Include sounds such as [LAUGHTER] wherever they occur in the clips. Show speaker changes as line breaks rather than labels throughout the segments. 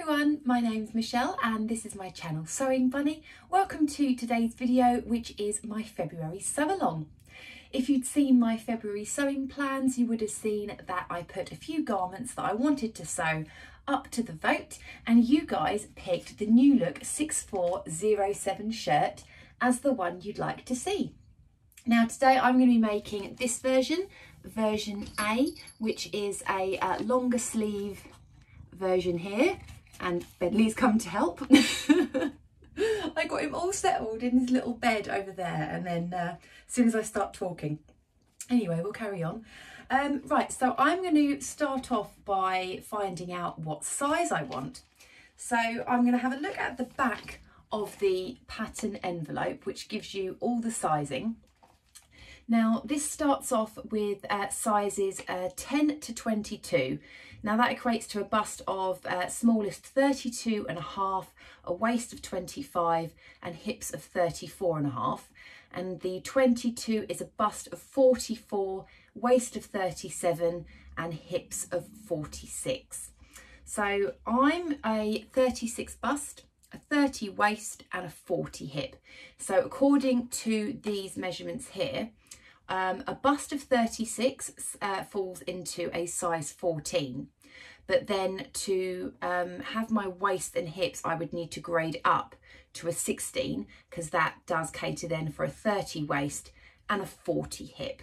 everyone, my name's Michelle and this is my channel Sewing Bunny. Welcome to today's video which is my February sew along. If you'd seen my February sewing plans you would have seen that I put a few garments that I wanted to sew up to the vote and you guys picked the new look 6407 shirt as the one you'd like to see. Now today I'm going to be making this version, version A, which is a uh, longer sleeve version here and Bedley's come to help. [LAUGHS] I got him all settled in his little bed over there and then uh, as soon as I start talking. Anyway, we'll carry on. Um, right, so I'm going to start off by finding out what size I want. So I'm going to have a look at the back of the pattern envelope, which gives you all the sizing. Now this starts off with uh, sizes uh, 10 to 22. Now that equates to a bust of uh, smallest 32 and a half, a waist of 25 and hips of 34 and a half. And the 22 is a bust of 44, waist of 37 and hips of 46. So I'm a 36 bust, a 30 waist and a 40 hip. So according to these measurements here, um, a bust of 36 uh, falls into a size 14. But then to um, have my waist and hips, I would need to grade up to a 16 because that does cater then for a 30 waist and a 40 hip.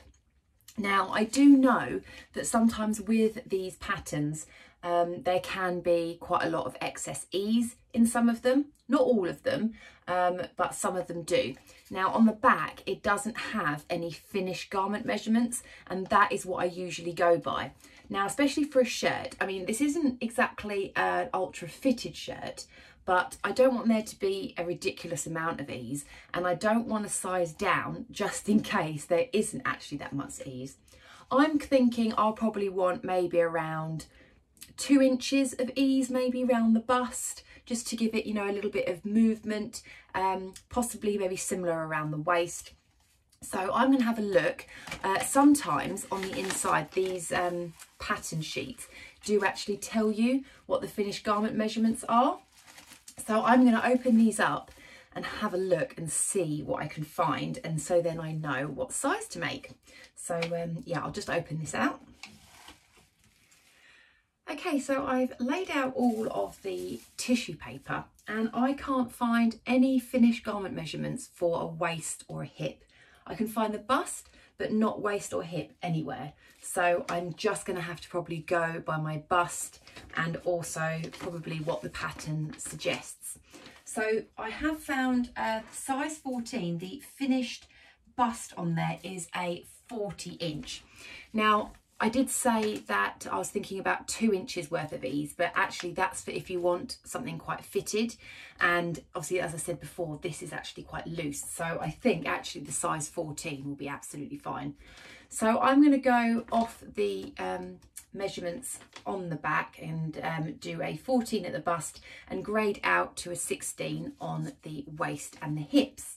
Now, I do know that sometimes with these patterns, um, there can be quite a lot of excess ease in some of them, not all of them, um, but some of them do. Now on the back, it doesn't have any finished garment measurements, and that is what I usually go by. Now, especially for a shirt, I mean, this isn't exactly an ultra fitted shirt, but I don't want there to be a ridiculous amount of ease, and I don't want to size down just in [LAUGHS] case there isn't actually that much ease. I'm thinking I'll probably want maybe around two inches of ease maybe around the bust just to give it you know a little bit of movement um, possibly maybe similar around the waist. So I'm going to have a look uh, sometimes on the inside these um, pattern sheets do actually tell you what the finished garment measurements are. So I'm going to open these up and have a look and see what I can find and so then I know what size to make. So um, yeah I'll just open this out Okay, so I've laid out all of the tissue paper and I can't find any finished garment measurements for a waist or a hip. I can find the bust, but not waist or hip anywhere. So I'm just gonna have to probably go by my bust and also probably what the pattern suggests. So I have found a size 14, the finished bust on there is a 40 inch. Now, I did say that I was thinking about two inches worth of ease, but actually that's for if you want something quite fitted. And obviously, as I said before, this is actually quite loose. So I think actually the size 14 will be absolutely fine. So I'm going to go off the um, measurements on the back and um, do a 14 at the bust and grade out to a 16 on the waist and the hips.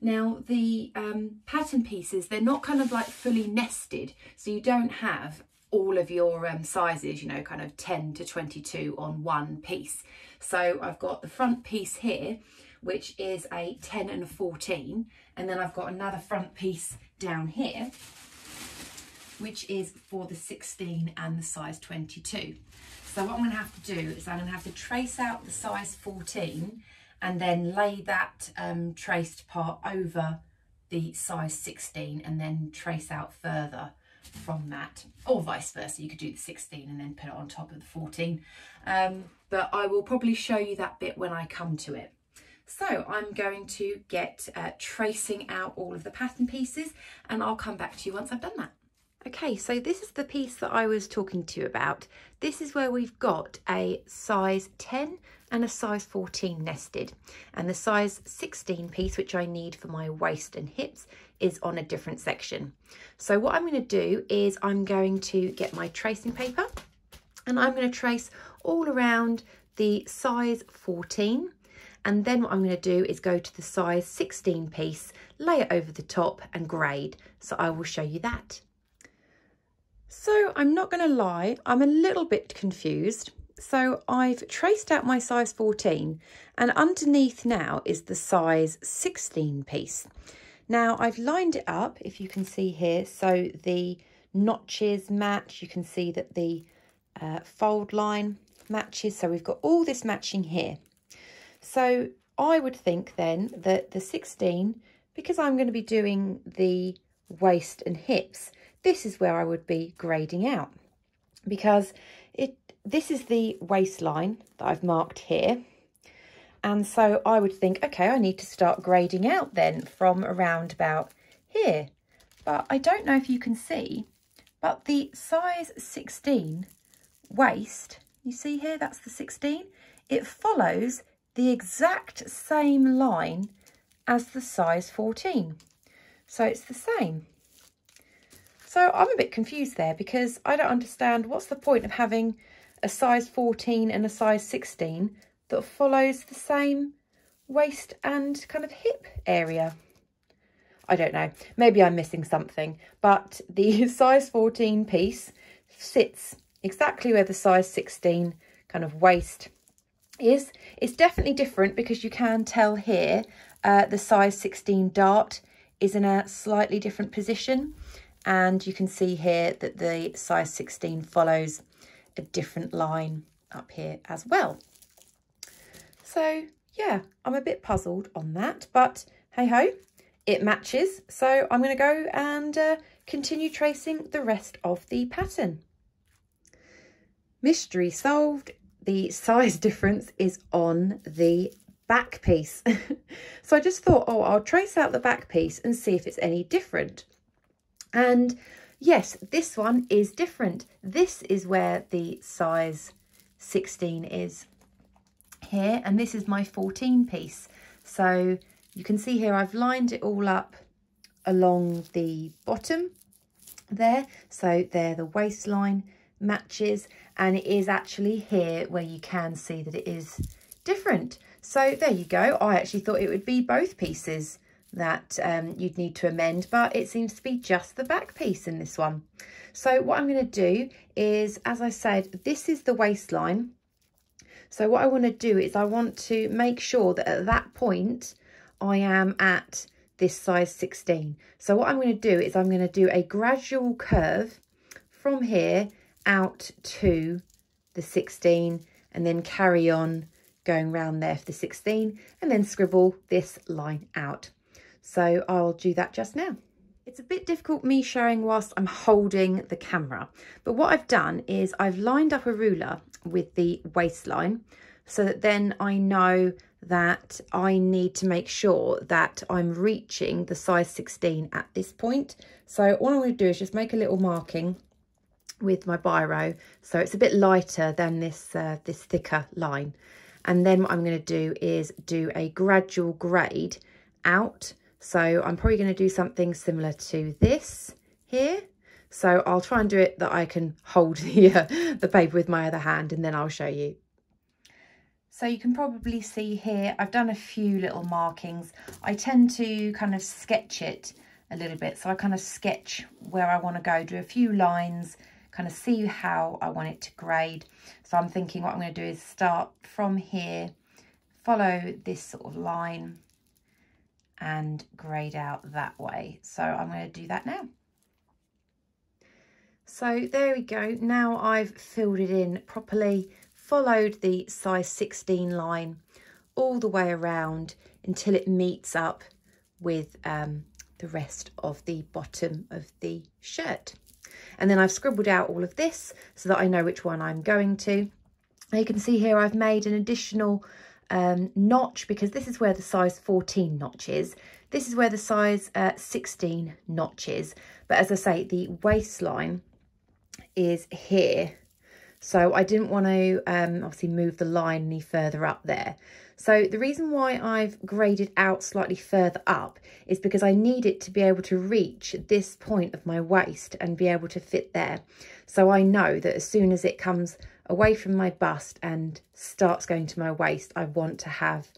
Now the um, pattern pieces, they're not kind of like fully nested, so you don't have all of your um, sizes, you know, kind of 10 to 22 on one piece. So I've got the front piece here, which is a 10 and a 14, and then I've got another front piece down here, which is for the 16 and the size 22. So what I'm going to have to do is I'm going to have to trace out the size 14 and then lay that um, traced part over the size 16 and then trace out further from that or vice versa. You could do the 16 and then put it on top of the 14 um, but I will probably show you that bit when I come to it. So I'm going to get uh, tracing out all of the pattern pieces and I'll come back to you once I've done that. Okay, so this is the piece that I was talking to you about. This is where we've got a size 10 and a size 14 nested. And the size 16 piece, which I need for my waist and hips, is on a different section. So what I'm going to do is I'm going to get my tracing paper and I'm going to trace all around the size 14 and then what I'm going to do is go to the size 16 piece, lay it over the top and grade. So I will show you that. So I'm not going to lie, I'm a little bit confused
so I've traced out my size 14 and underneath now is the size 16 piece. Now I've lined it up, if you can see here, so the notches match. You can see that the uh, fold line matches. So we've got all this matching here. So I would think then that the 16, because I'm going to be doing the waist and hips, this is where I would be grading out because this is the waistline that I've marked here. And so I would think, okay, I need to start grading out then from around about here. But I don't know if you can see, but the size 16 waist, you see here, that's the 16, it follows the exact same line as the size 14. So it's the same. So I'm a bit confused there because I don't understand what's the point of having a size 14 and a size 16 that follows the same waist and kind of hip area. I don't know, maybe I'm missing something, but the [LAUGHS] size 14 piece sits exactly where the size 16 kind of waist is. It's definitely different because you can tell here uh, the size 16 dart is in a slightly different position and you can see here that the size 16 follows a different line up here as well. So yeah, I'm a bit puzzled on that, but hey ho, it matches. So I'm going to go and uh, continue tracing the rest of the pattern. Mystery solved. The size [LAUGHS] difference is on the back piece. [LAUGHS] so I just thought, oh, I'll trace out the back piece and see if it's any different. And yes, this one is different. This is where the size 16 is here, and this is my 14 piece. So you can see here, I've lined it all up along the bottom there. So there, the waistline matches, and it is actually here where you can see that it is different. So there you go. I actually thought it would be both pieces that um, you'd need to amend, but it seems to be just the back piece in this one. So what I'm going to do is, as I said, this is the waistline. So what I want to do is I want to make sure that at that point I am at this size 16. So what I'm going to do is I'm going to do a gradual curve from here out to the 16 and then carry on going round there for the 16 and then scribble this line out. So I'll do that just now. It's a bit difficult me showing whilst I'm holding the camera, but what I've done is I've lined up a ruler with the waistline so that then I know that I need to make sure that I'm reaching the size 16 at this point. So all I'm going to do is just make a little marking with my biro so it's a bit lighter than this uh, this thicker line and then what I'm going to do is do a gradual grade out so I'm probably going to do something similar to this here. So I'll try and do it that I can hold [LAUGHS] the, uh, the paper with my other hand and then I'll show you. So you can probably see here I've done a few little markings. I tend to kind of sketch it a little bit. So I kind of sketch where I want to go do a few lines kind of see how I want it to grade. So I'm thinking what I'm going to do is start from here, follow this sort of line and grade out that way. So I'm going to do that now. So there we go. Now I've filled it in properly, followed the size 16 line all the way around until it meets up with um, the rest of the bottom of the shirt. And then I've scribbled out all of this so that I know which one I'm going to. you can see here I've made an additional um, notch because this is where the size 14 notch is. This is where the size uh, 16 notch is. But as I say, the waistline is here. So I didn't want to um, obviously move the line any further up there. So the reason why I've graded out slightly further up is because I need it to be able to reach this point of my waist and be able to fit there. So I know that as soon as it comes away from my bust and starts going to my waist, I want to have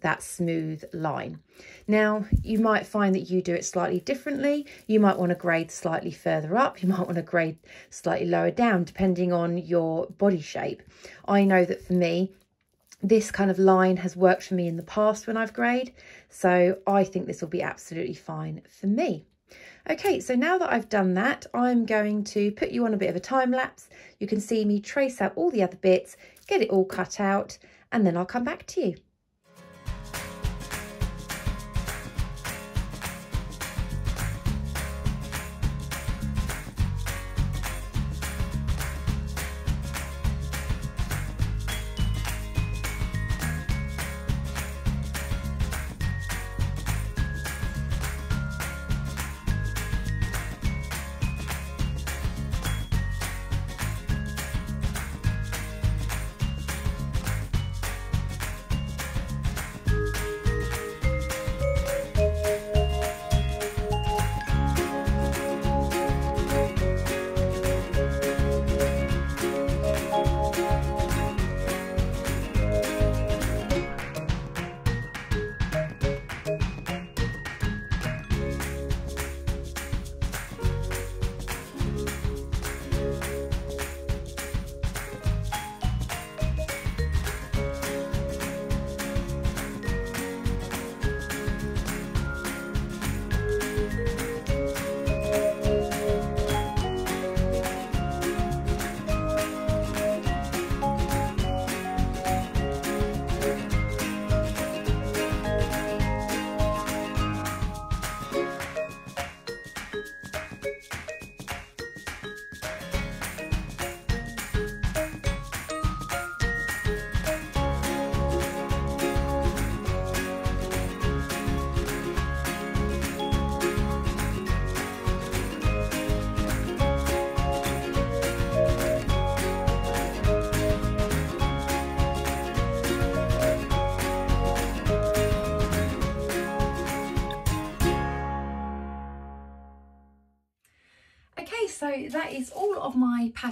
that smooth line. Now, you might find that you do it slightly differently. You might want to grade slightly further up. You might want to grade slightly lower down, depending on your body shape. I know that for me, this kind of line has worked for me in the past when I've grayed. So I think this will be absolutely fine for me. Okay, so now that I've done that, I'm going to put you on a bit of a time lapse. You can see me trace out all the other bits, get it all cut out, and then I'll come back to you.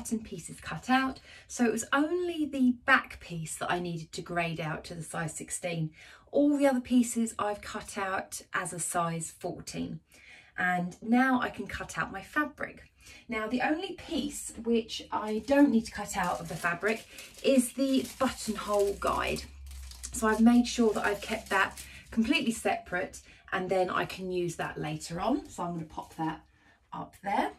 Pattern pieces cut out. So it was only the back piece that I needed to grade out to the size 16. All the other pieces I've cut out as a size 14. And now I can cut out my fabric. Now the only piece which I don't need to cut out of the fabric is the buttonhole guide. So I've made sure that I've kept that completely separate and then I can use that later on. So I'm going to pop that up there.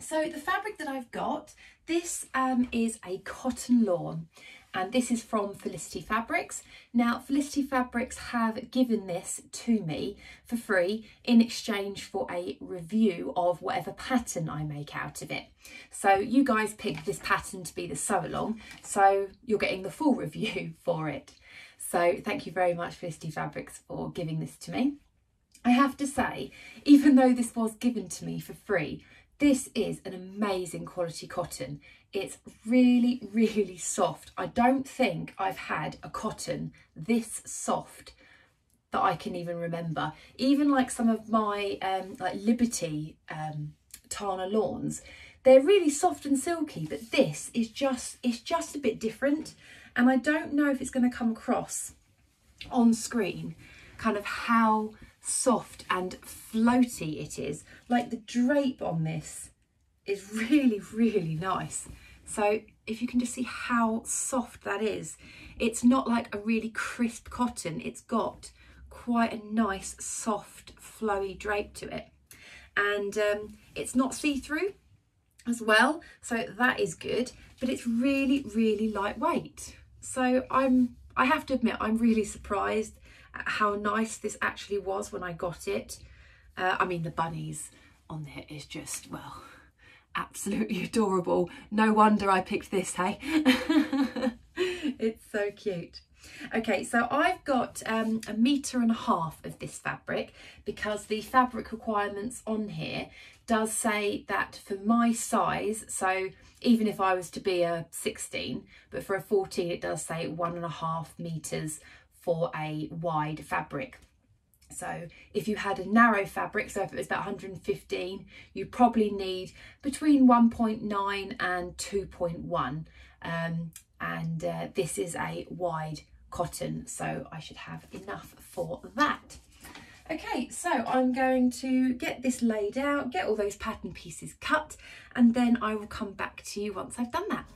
So the fabric that I've got, this um, is a cotton lawn and this is from Felicity Fabrics. Now Felicity Fabrics have given this to me for free in exchange for a review of whatever pattern I make out of it. So you guys picked this pattern to be the sew along, so you're getting the full [LAUGHS] review for it. So thank you very much Felicity Fabrics for giving this to me. I have to say, even though this was given to me for free, this is an amazing quality cotton. It's really, really soft. I don't think I've had a cotton this soft that I can even remember. Even like some of my um, like Liberty um, Tana lawns, they're really soft and silky, but this is just, it's just a bit different. And I don't know if it's going to come across on screen kind of how soft and floaty it is. Like the drape on this is really, really nice. So if you can just see how soft that is, it's not like a really crisp cotton. It's got quite a nice, soft, flowy drape to it. And um, it's not see-through as well, so that is good, but it's really, really lightweight. So I'm, I have to admit, I'm really surprised at how nice this actually was when I got it. Uh, I mean, the bunnies on there is just, well, absolutely [LAUGHS] adorable. No wonder I picked this, hey? [LAUGHS] it's so cute. Okay, so I've got um, a metre and a half of this fabric because the fabric requirements on here does say that for my size, so even if I was to be a 16, but for a 14 it does say one and a half metres for a wide fabric. So if you had a narrow fabric, so if it was about 115, you probably need between 1.9 and 2.1. Um, and uh, this is a wide cotton so I should have enough for that. Okay, so I'm going to get this laid out, get all those pattern pieces cut, and then I will come back to you once I've done that.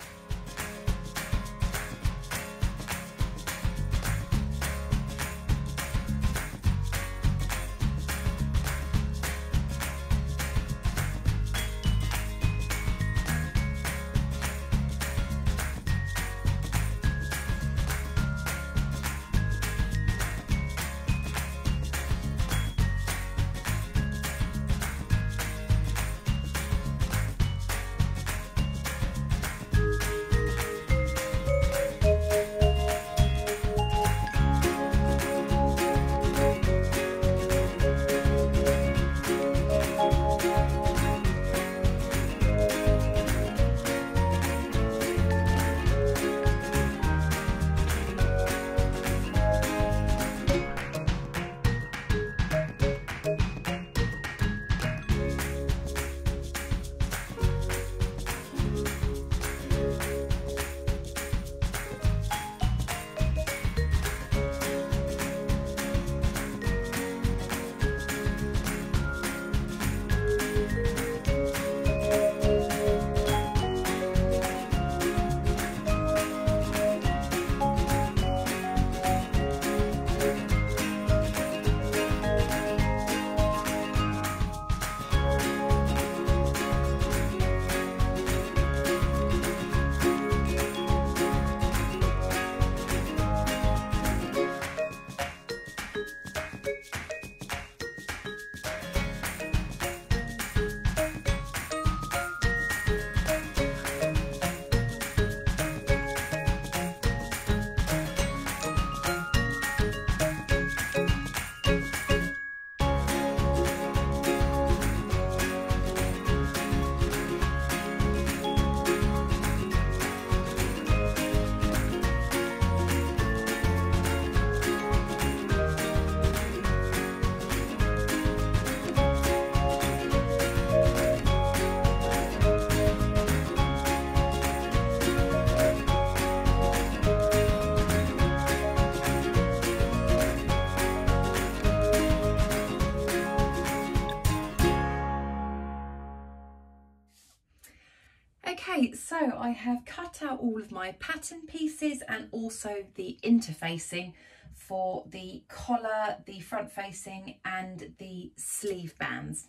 So I have cut out all of my pattern pieces and also the interfacing for the collar, the front facing and the sleeve bands.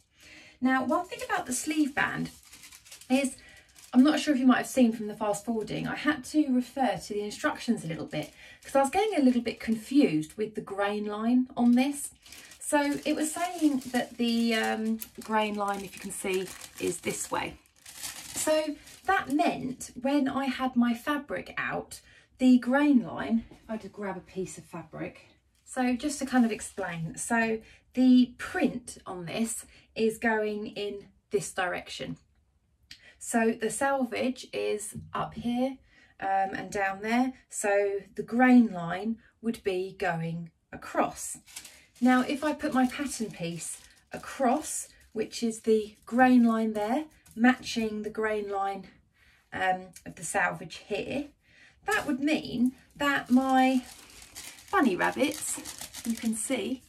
Now, one thing about the sleeve band is, I'm not sure if you might have seen from the fast forwarding, I had to refer to the instructions a little bit because I was getting a little bit confused with the grain line on this. So it was saying that the um, grain line, if you can see, is this way. So that meant when I had my fabric out, the grain line, if I just grab a piece of fabric. So just to kind of explain, so the print on this is going in this direction. So the selvage is up here um, and down there. So the grain line would be going across. Now, if I put my pattern piece across, which is the grain line there, matching the grain line um, of the salvage here, that would mean that my bunny rabbits, you can see,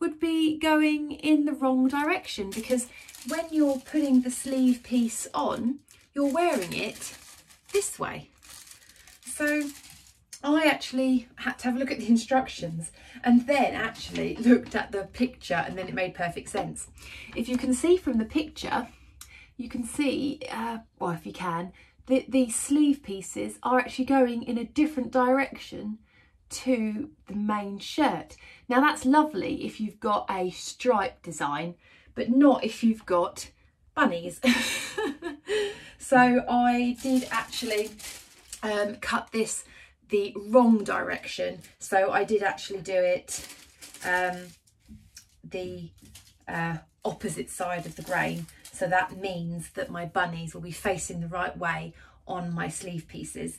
would be going in the wrong direction because when you're putting the sleeve piece on, you're wearing it this way. So I actually had to have a look at the instructions and then actually looked at the picture and then it made perfect sense. If you can see from the picture, you can see, uh, well if you can, the, the sleeve pieces are actually going in a different direction to the main shirt. Now that's lovely if you've got a stripe design, but not if you've got bunnies. [LAUGHS] so I did actually um, cut this the wrong direction. So I did actually do it um, the uh, opposite side of the grain. So that means that my bunnies will be facing the right way on my sleeve pieces.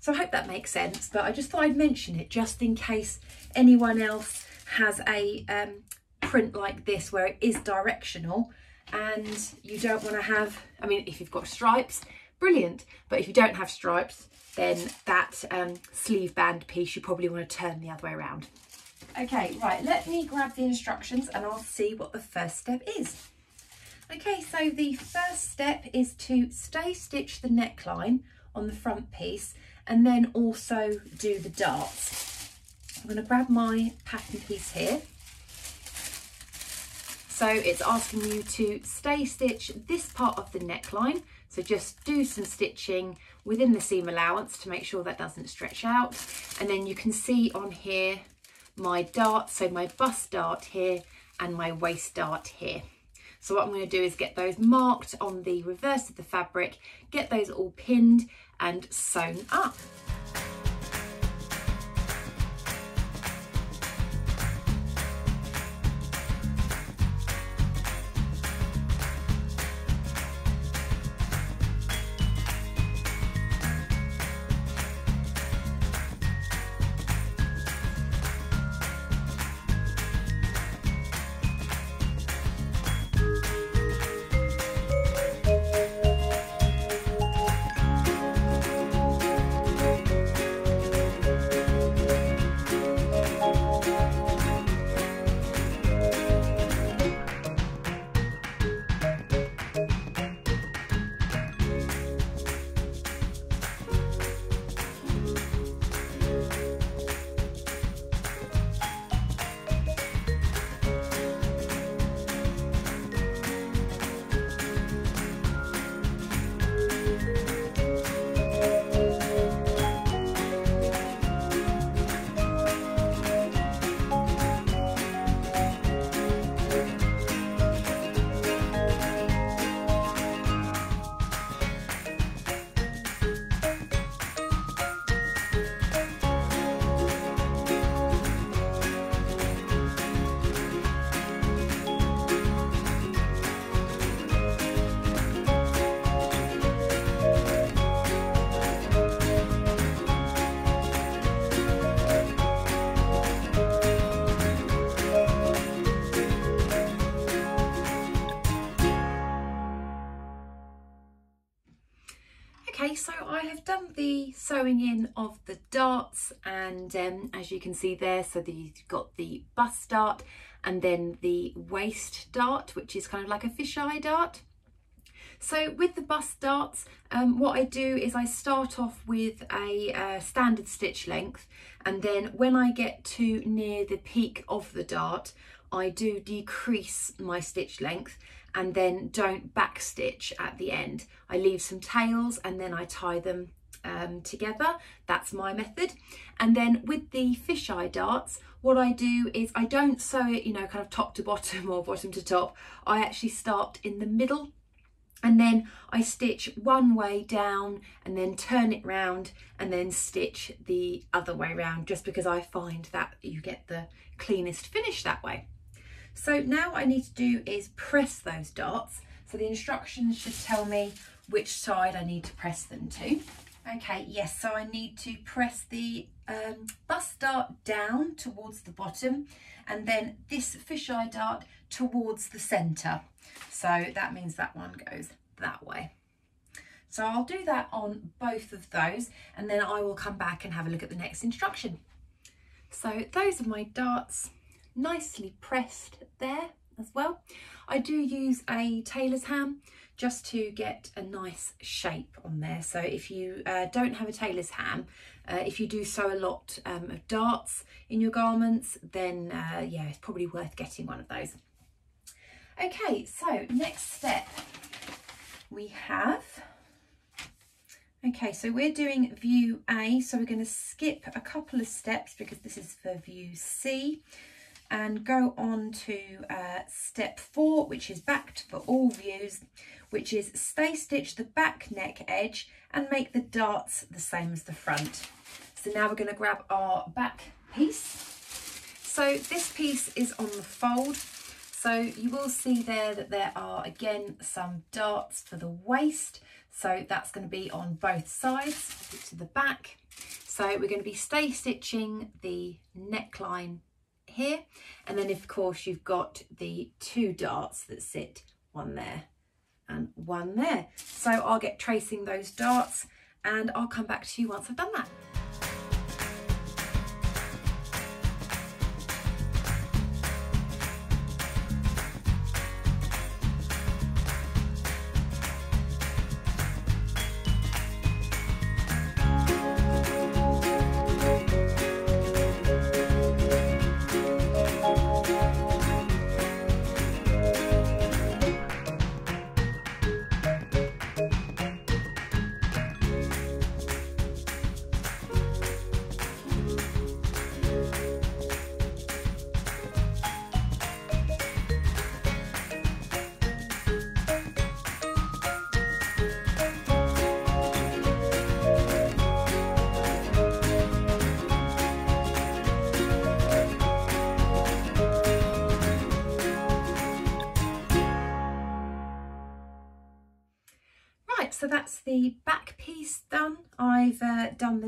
So I hope that makes sense, but I just thought I'd mention it just in case anyone else has a um, print like this where it is directional and you don't want to have, I mean, if you've got stripes, brilliant. But if you don't have stripes, then that um, sleeve band piece you probably want to turn the other way around. Okay, right, let me grab the instructions and I'll see what the first step is. Okay, so the first step is to stay stitch the neckline on the front piece and then also do the darts. I'm going to grab my pattern piece here. So it's asking you to stay stitch this part of the neckline. So just do some stitching within the seam allowance to make sure that doesn't stretch out. And then you can see on here my dart, so my bust dart here and my waist dart here. So what I'm going to do is get those marked on the reverse of the fabric, get those all pinned and sewn up. Of the darts and um, as you can see there, so the, you've got the bust dart and then the waist dart, which is kind of like a fisheye dart. So with the bust darts, um, what I do is I start off with a uh, standard stitch length and then when I get to near the peak of the dart, I do decrease my stitch length and then don't back stitch at the end. I leave some tails and then I tie them um, together. That's my method. And then with the fisheye darts, what I do is I don't sew it, you know, kind of top to [LAUGHS] bottom or bottom to top. I actually start in the middle and then I stitch one way down and then turn it round and then stitch the other way round just because I find that you get the cleanest finish that way. So now what I need to do is press those darts. So the instructions should tell me which side I need to press them to. Okay, yes, so I need to press the um, bust dart down towards the bottom and then this fisheye dart towards the centre. So that means that one goes that way. So I'll do that on both of those and then I will come back and have a look at the next instruction. So those are my darts nicely pressed there as well. I do use a tailor's ham just to get a nice shape on there. So if you uh, don't have a tailor's ham, uh, if you do sew a lot um, of darts in your garments, then uh, yeah, it's probably worth getting one of those. Okay, so next step we have, okay, so we're doing view A, so we're going to skip a couple of steps because this is for view C and go on to uh, step four, which is backed for all views, which is stay stitch the back neck edge and make the darts the same as the front. So now we're going to grab our back piece. So this piece is on the fold. So you will see there that there are again some darts for the waist. So that's going to be on both sides to the back. So we're going to be stay stitching the neckline here and then of course you've got the two darts that sit one there and one there. So I'll get tracing those darts and I'll come back to you once I've done that.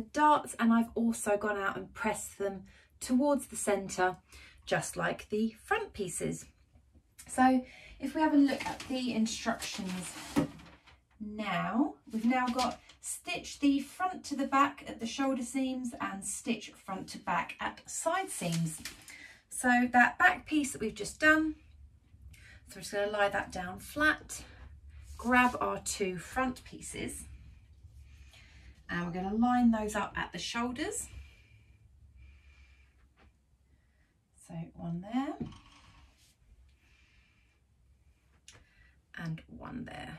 The darts and I've also gone out and pressed them towards the centre, just like the front pieces. So if we have a look at the instructions now, we've now got stitch the front to the back at the shoulder seams and stitch front to back at side seams. So that back piece that we've just done, so we're just going to lie that down flat grab our two front pieces and we're going to line those up at the shoulders. So one there and one there.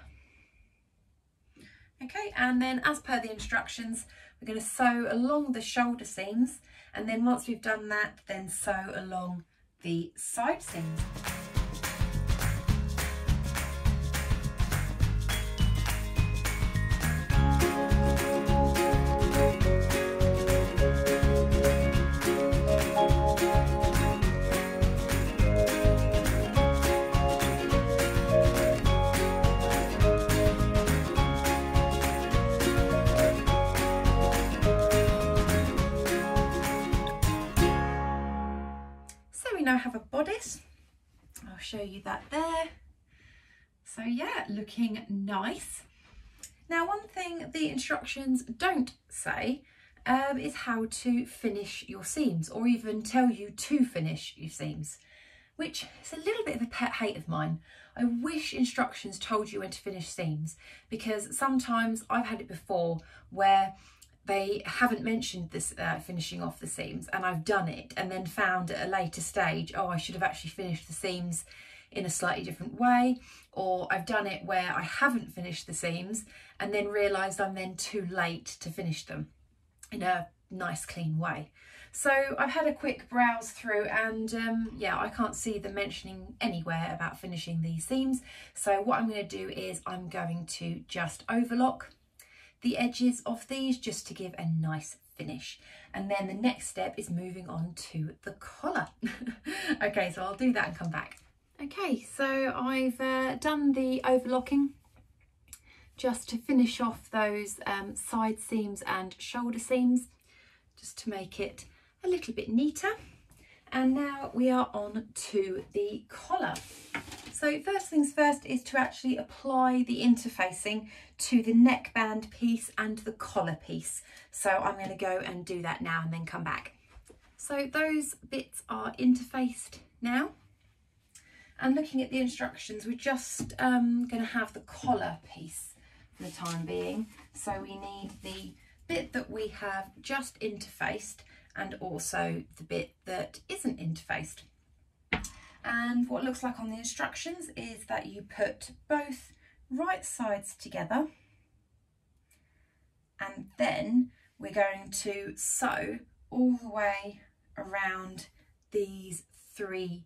Okay, and then as per the instructions, we're going to sew along the shoulder seams and then once we've done that, then sew along the side seams. Have a bodice. I'll show you that there. So yeah, looking nice. Now one thing the instructions don't say um, is how to finish your seams or even tell you to finish your seams, which is a little bit of a pet hate of mine. I wish instructions told you when to finish seams because sometimes I've had it before where they haven't mentioned this uh, finishing off the seams and I've done it and then found at a later stage, oh, I should have actually finished the seams in a slightly different way or I've done it where I haven't finished the seams and then realised I'm then too late to finish them in a nice clean way. So I've had a quick browse through and um, yeah, I can't see them mentioning anywhere about finishing these seams. So what I'm going to do is I'm going to just overlock the edges of these just to give a nice finish. And then the next step is moving on to the collar. [LAUGHS] okay, so I'll do that and come back. Okay, so I've uh, done the overlocking just to finish off those um, side seams and shoulder seams, just to make it a little bit neater. And now we are on to the collar. So first things first is to actually apply the interfacing to the neckband piece and the collar piece. So I'm going to go and do that now and then come back. So those bits are interfaced now. And looking at the instructions, we're just um, going to have the collar piece for the time being. So we need the bit that we have just interfaced and also the bit that isn't interfaced. And what looks like on the instructions is that you put both right sides together and then we're going to sew all the way around these three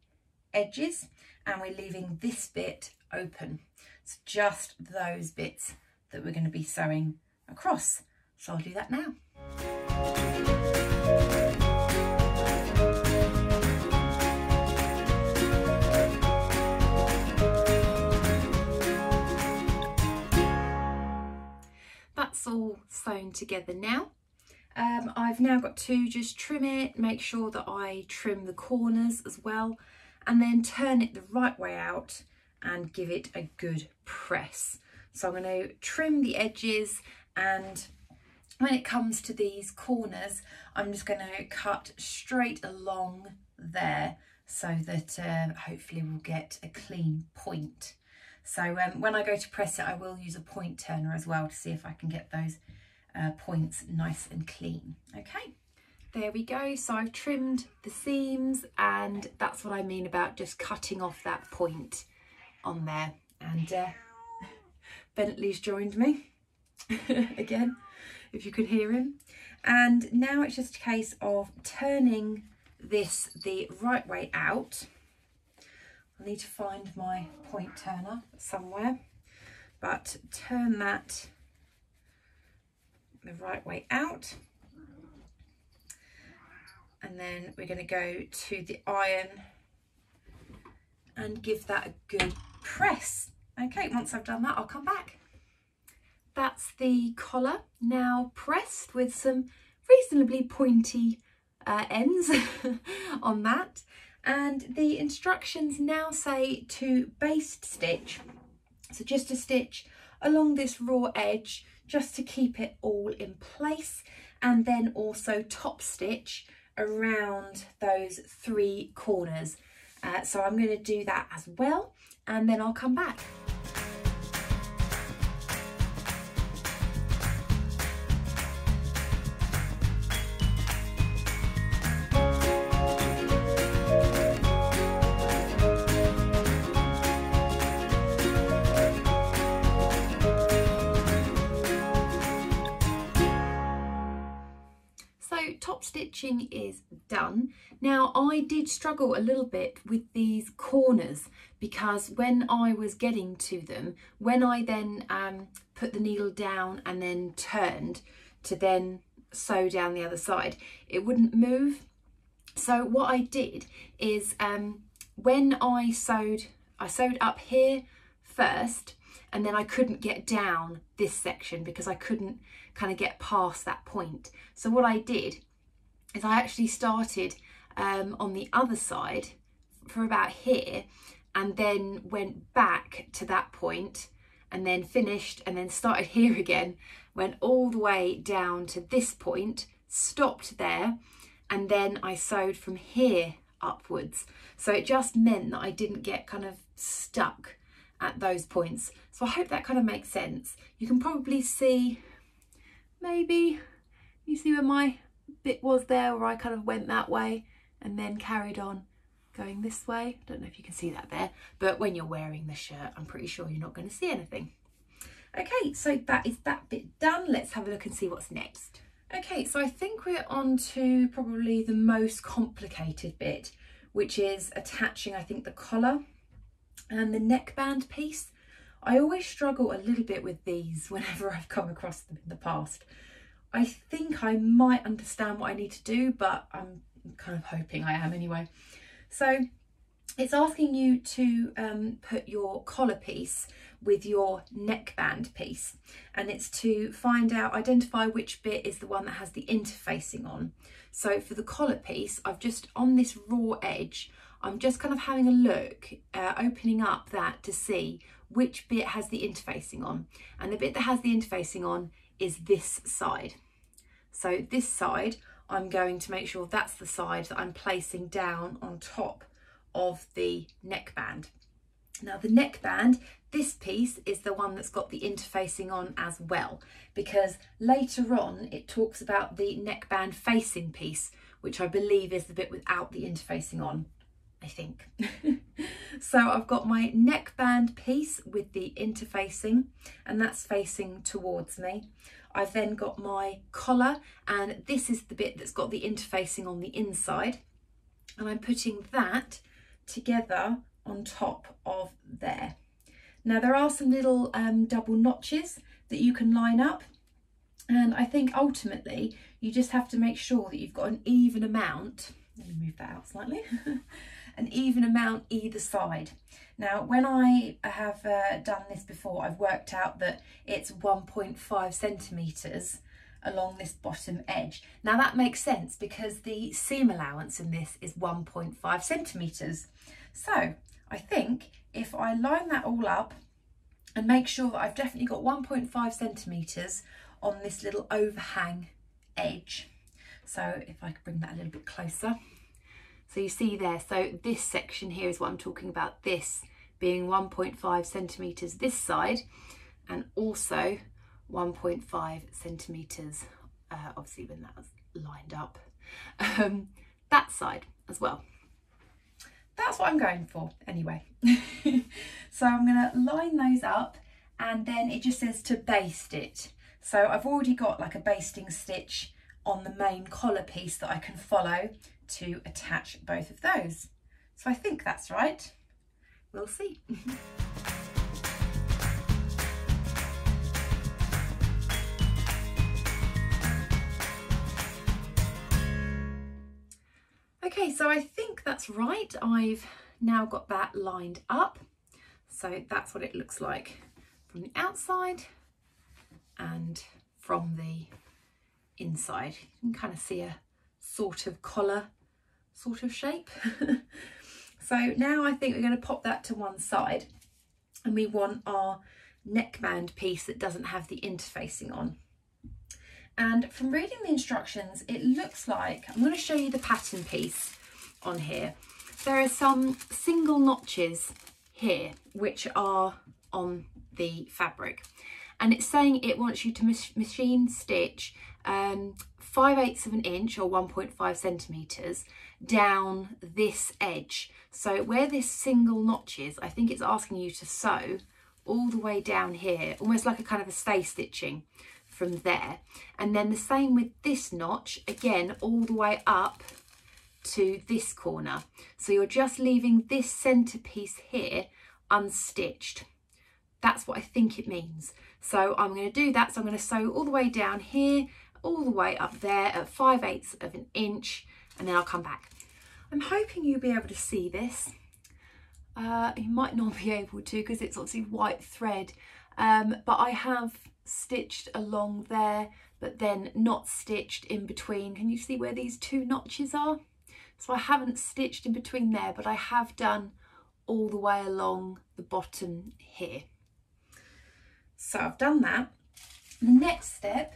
edges and we're leaving this bit open. It's just those bits that we're going to be sewing across. So I'll do that now. All sewn together now. Um, I've now got to just trim it, make sure that I trim the corners as well, and then turn it the right way out and give it a good press. So I'm going to trim the edges and when it comes to these corners, I'm just going to cut straight along there so that uh, hopefully we'll get a clean point. So um, when I go to press it, I will use a point turner as well to see if I can get those uh, points nice and clean. Okay, there we go. So I've trimmed the seams and that's what I mean about just cutting off that point on there. And uh, [LAUGHS] Bentley's joined me [LAUGHS] again, if you could hear him. And now it's just a case of turning this the right way out. I need to find my point turner somewhere, but turn that the right way out. And then we're going to go to the iron and give that a good press. Okay, once I've done that, I'll come back. That's the collar now pressed with some reasonably pointy uh, ends [LAUGHS] on that. And the instructions now say to baste stitch. So just a stitch along this raw edge just to keep it all in place and then also top stitch around those three corners. Uh, so I'm going to do that as well and then I'll come back. Stitching is done. Now I did struggle a little bit with these corners because when I was getting to them, when I then um, put the needle down and then turned to then sew down the other side, it wouldn't move. So what I did is um, when I sewed, I sewed up here first and then I couldn't get down this section because I couldn't kind of get past that point. So what I did is I actually started um, on the other side for about here and then went back to that point and then finished and then started [LAUGHS] here again, went all the way down to this point, stopped there, and then I sewed from here upwards. So it just meant that I didn't get kind of stuck at those points. So I hope that kind of makes sense. You can probably see, maybe, you see where my bit was there where I kind of went that way and then carried on going this way. I Don't know if you can see that there, but when you're wearing the shirt, I'm pretty sure you're not going to see anything. Okay, so that is that bit done. Let's have a look and see what's next. Okay, so I think we're on to probably the most complicated bit, which is attaching, I think, the collar and the neckband piece. I always struggle a little bit with these [LAUGHS] whenever I've come across them in the past. I think I might understand what I need to do, but I'm kind of hoping I am anyway. So it's asking you to um, put your collar piece with your neckband piece and it's to find out, identify which bit is the one that has the interfacing on. So for the collar piece, I've just, on this raw edge, I'm just kind of having a look, uh, opening up that to see which bit has the interfacing on. And the bit that has the interfacing on is this side. So this side, I'm going to make sure that's the side that I'm placing down on top of the neckband. Now the neckband, this piece is the one that's got the interfacing on as well, because later on it talks about the neckband facing piece, which I believe is the bit without the interfacing on, I think. [LAUGHS] so I've got my neckband piece with the interfacing, and that's facing towards me. I've then got my collar and this is the bit that's got the interfacing on the inside and I'm putting that together on top of there. Now there are some little um, double notches that you can line up and I think ultimately you just have to make sure that you've got an even amount, let me move that out slightly, [LAUGHS] an even amount either side. Now, when I have uh, done this before, I've worked out that it's 1.5 centimetres along this bottom edge. Now that makes sense because the seam allowance in this is 1.5 centimetres. So I think if I line that all up and make sure that I've definitely got 1.5 centimetres on this little overhang edge. So if I could bring that a little bit closer. So you see there, so this section here is what I'm talking about, this being 1.5 centimetres this side and also 1.5 centimetres, uh, obviously when that was lined up, [LAUGHS] um, that side as well. That's what I'm going for anyway. [LAUGHS] so I'm going to line those up and then it just says to baste it. So I've already got like a basting stitch on the main collar piece that I can follow to attach both of those. So I think that's right. We'll see. [LAUGHS] Okay, so I think that's right. I've now got that lined up. So that's what it looks like from the outside and from the inside. You can kind of see a sort of collar sort of shape. [LAUGHS] so now I think we're going to pop that to one side and we want our neckband piece that doesn't have the interfacing on. And from reading the instructions, it looks like, I'm going to show you the pattern piece on here. There are some single notches here, which are on the fabric. And it's saying it wants you to machine stitch um, 5 eighths of an inch or 1.5 centimetres down this edge. So where this single notch is, I think it's asking you to sew all the way down here, almost like a kind of a stay stitching from there. And then the same with this notch, again, all the way up to this corner. So you're just leaving this centre piece here unstitched. That's what I think it means. So I'm going to do that. So I'm going to sew all the way down here, all the way up there at 5 eighths of an inch, and then I'll come back. I'm hoping you'll be able to see this. Uh, you might not [LAUGHS] be able to because it's obviously white thread, um, but I have stitched along there but then not stitched in between. Can you see where these two notches are? So I haven't stitched in between there but I have done all the way along the bottom here. So I've done that. The next step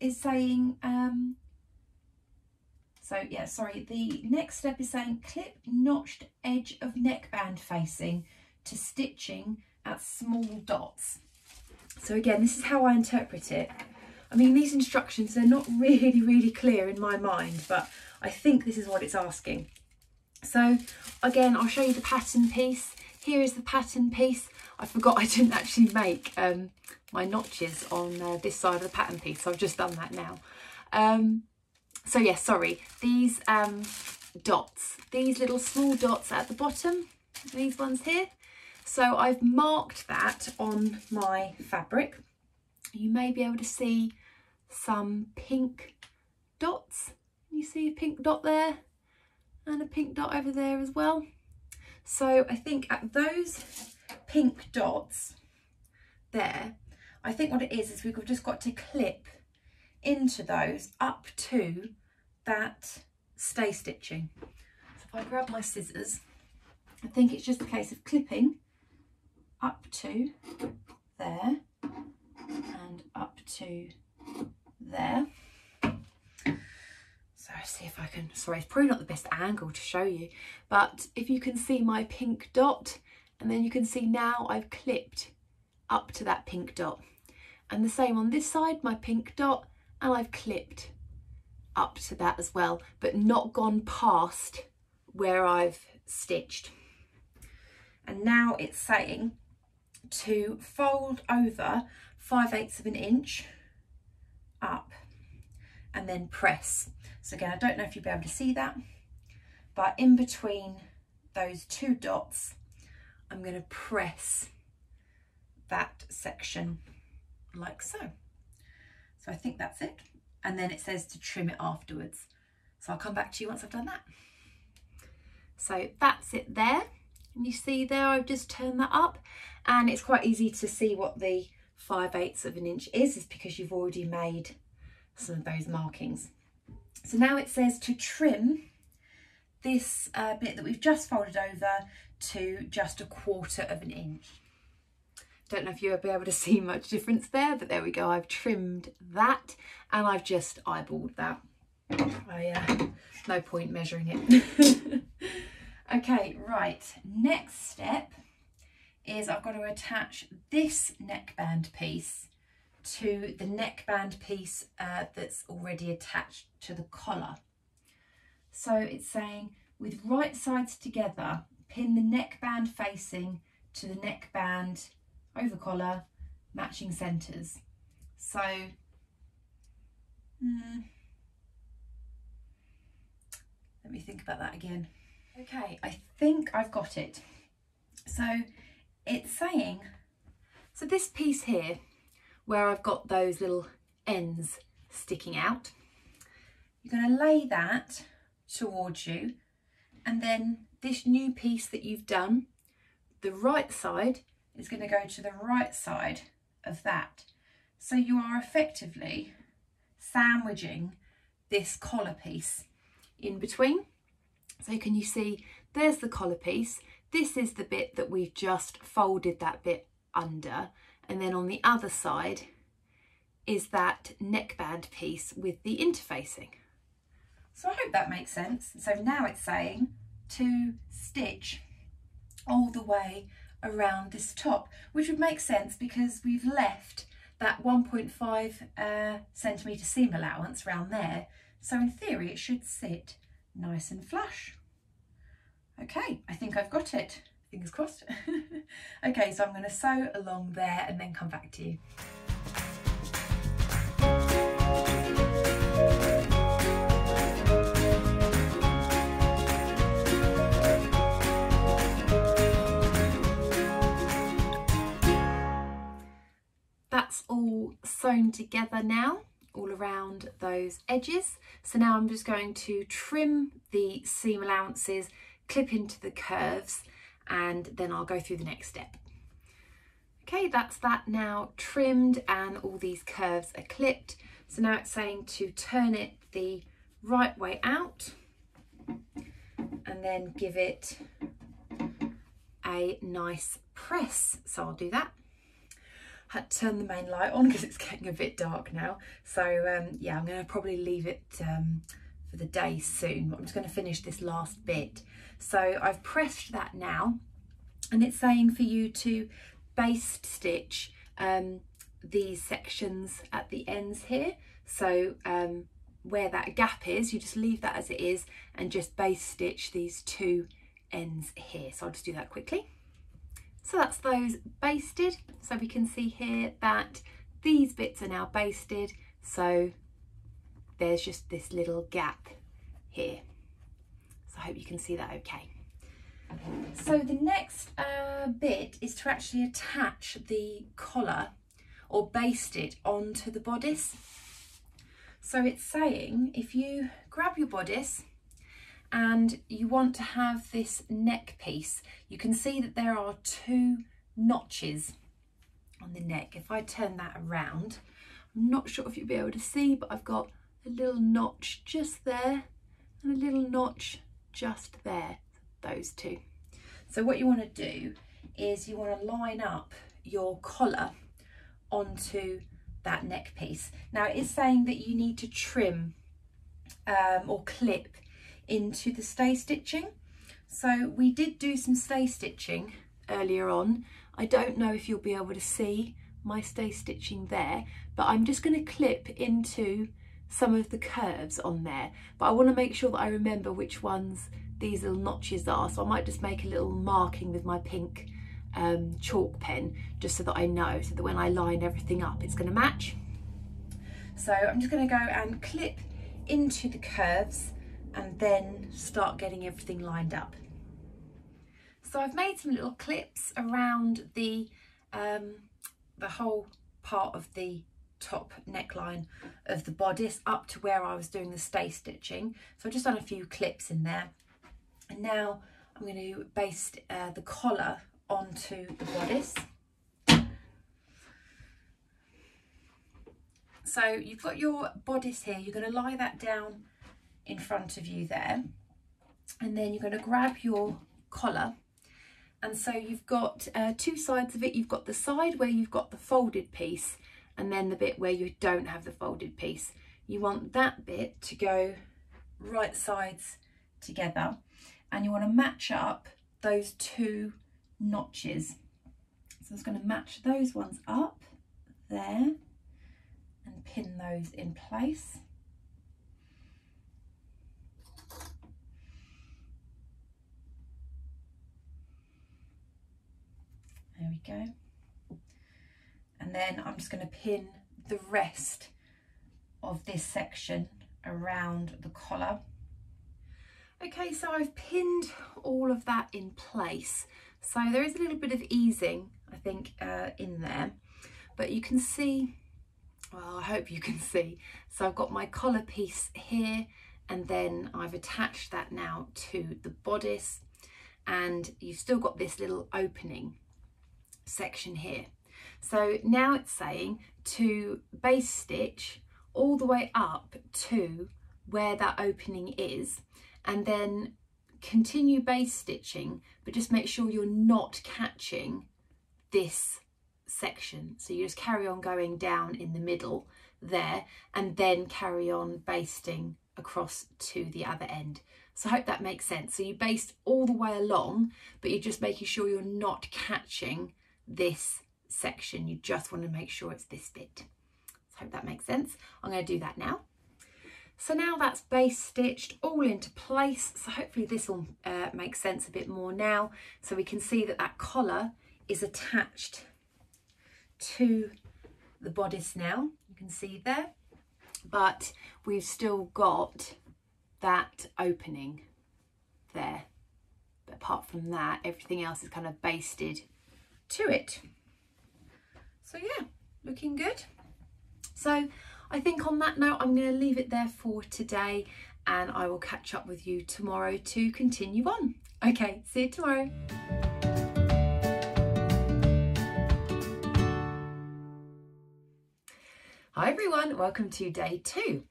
is saying, um, so yeah, sorry, the next step is saying clip notched edge of neckband facing to stitching at small dots. So again, this is how I interpret it. I mean, these instructions, they're not really, really clear in my mind, but I think this is what it's asking. So again, I'll show you the pattern piece. Here is the pattern piece. I forgot I didn't actually make um, my notches on uh, this side of the pattern piece, so I've just done that now. Um, so yeah, sorry, these um, dots, these little small dots at the bottom, these ones here, so I've marked that on my fabric. You may be able to see some pink dots. You see a pink dot there and a pink dot over there as well. So I think at those pink dots there, I think what it is, is we've just got to clip into those up to that stay stitching. So if I grab my scissors, I think it's just a case of clipping up to there and up to there. So see if I can, sorry, it's probably not the best angle to show you, but if you can see my pink dot, and then you can see now I've clipped up to that pink dot. And the same on this side, my pink dot, and I've clipped up to that as well, but not gone past where I've stitched. And now it's saying to fold over 5 eighths of an inch up and then press. So again, I don't know if you'll be able to see that, but in between those two dots, I'm going to press that section like so. So I think that's it. And then it says to trim it afterwards. So I'll come back to you once I've done that. So that's it there. And you see there, I've just turned that up and it's quite easy to see what the 5 eighths of an inch is, is because you've already made some of those markings. So now it says to trim this uh, bit that we've just folded over to just a quarter of an inch. Don't know if you'll be able to [LAUGHS] see much difference there, but there we go. I've trimmed that and I've just eyeballed that. I, uh, no point measuring it. [LAUGHS] okay, right. Next step is I've got to attach this neckband piece to the neckband piece uh, that's already attached to the collar. So it's saying with right sides together, pin the neckband facing to the neckband over collar, matching centres. So, hmm, let me think about that again. Okay, I think I've got it. So it's saying, so this piece here, where I've got those little ends sticking out, you're going to lay that towards you and then this new piece that you've done, the right side is going to go to the right side of that. So you are effectively sandwiching this collar piece in between. So can you see there's the collar piece. This is the bit that we've just folded that bit under. And then on the other side is that neckband piece with the interfacing. So I hope that makes sense. So now it's saying to stitch all the way around this top, which would make sense because we've left that 1.5 uh, centimetre seam allowance around there. So in theory, it should sit nice and flush. Okay, I think I've got it. Fingers crossed. [LAUGHS] okay, so I'm going to sew along there and then come back to you. All sewn together now all around those edges. So now I'm just going to trim the seam allowances, clip into the curves, and then I'll go through the next step. Okay, that's that now trimmed and all these curves are clipped. So now it's saying to turn it the right way out and then give it a nice press. So I'll do that had to turn the main light on because it's [LAUGHS] getting a bit dark now. So um, yeah, I'm going to probably leave it um, for the day soon. I'm just going to finish this last bit. So I've pressed that now and it's saying for you to baste stitch um, these sections at the ends here. So um, where that gap is, you just leave that as it is and just baste stitch these two ends here. So I'll just do that quickly. So that's those basted. So we can see here that these bits are now basted. So there's just this little gap here. So I hope you can see that okay. So the next uh, bit is to actually attach the collar or baste it onto the bodice. So it's saying if you grab your bodice and you want to have this neck piece, you can see that there are two notches on the neck. If I turn that around, I'm not sure if you'll be able to see, but I've got a little notch just there and a little notch just there, those two. So what you want to do is you want to line up your collar onto that neck piece. Now it is saying that you need to trim um, or clip into the stay stitching. So we did do some stay stitching earlier on. I don't know if you'll be able to see my stay stitching there, but I'm just going to clip into some of the curves on there. But I want to make sure that I remember which ones these little notches are. So I might just make a little marking with my pink um, chalk pen, just so that I know, so that when I line everything up, it's going to match. So I'm just going to go and clip into the curves and then start getting everything lined up. So I've made some little clips around the, um, the whole part of the top neckline of the bodice up to where I was doing the stay stitching. So I've just done a few clips in there. And now I'm going to baste uh, the collar onto the bodice. So you've got your bodice here, you're going to lie that down in front of you there. And then you're going to grab your collar And so you've got uh, two sides of it. You've got the side where you've got the folded piece and then the bit where you don't have the folded piece. You want that bit to go right sides together and you want to match up those two notches. So I'm just going to match those ones up there and pin those in place. There we go. And then I'm just going to pin the rest of this section around the collar. Okay, so I've pinned all of that in place. So there is a little bit of easing, I think, uh, in there, but you can see, well, I hope you can see. So I've got my collar piece here, and then I've attached that now to the bodice, and you've still got this little opening section here. So now it's saying to baste stitch all the way up to where that opening is and then continue baste stitching but just make sure you're not catching this section. So you just carry on going down in the middle there and then carry on basting across to the other end. So I hope that makes sense. So you baste all the way along but you're just making sure you're not catching this section. You just want to make sure it's this bit. So hope that makes sense. I'm going to do that now. So now that's baste stitched all into place. So hopefully this will uh, make sense a bit more now. So we can see that that collar is attached to the bodice now. You can see there. But we've still got that opening there. But apart from that, everything else is kind of basted to it. So yeah, looking good. So I think on that note, I'm going to leave it there for today and I will catch up with you tomorrow to continue on. Okay, see you tomorrow. Hi everyone, welcome to day two.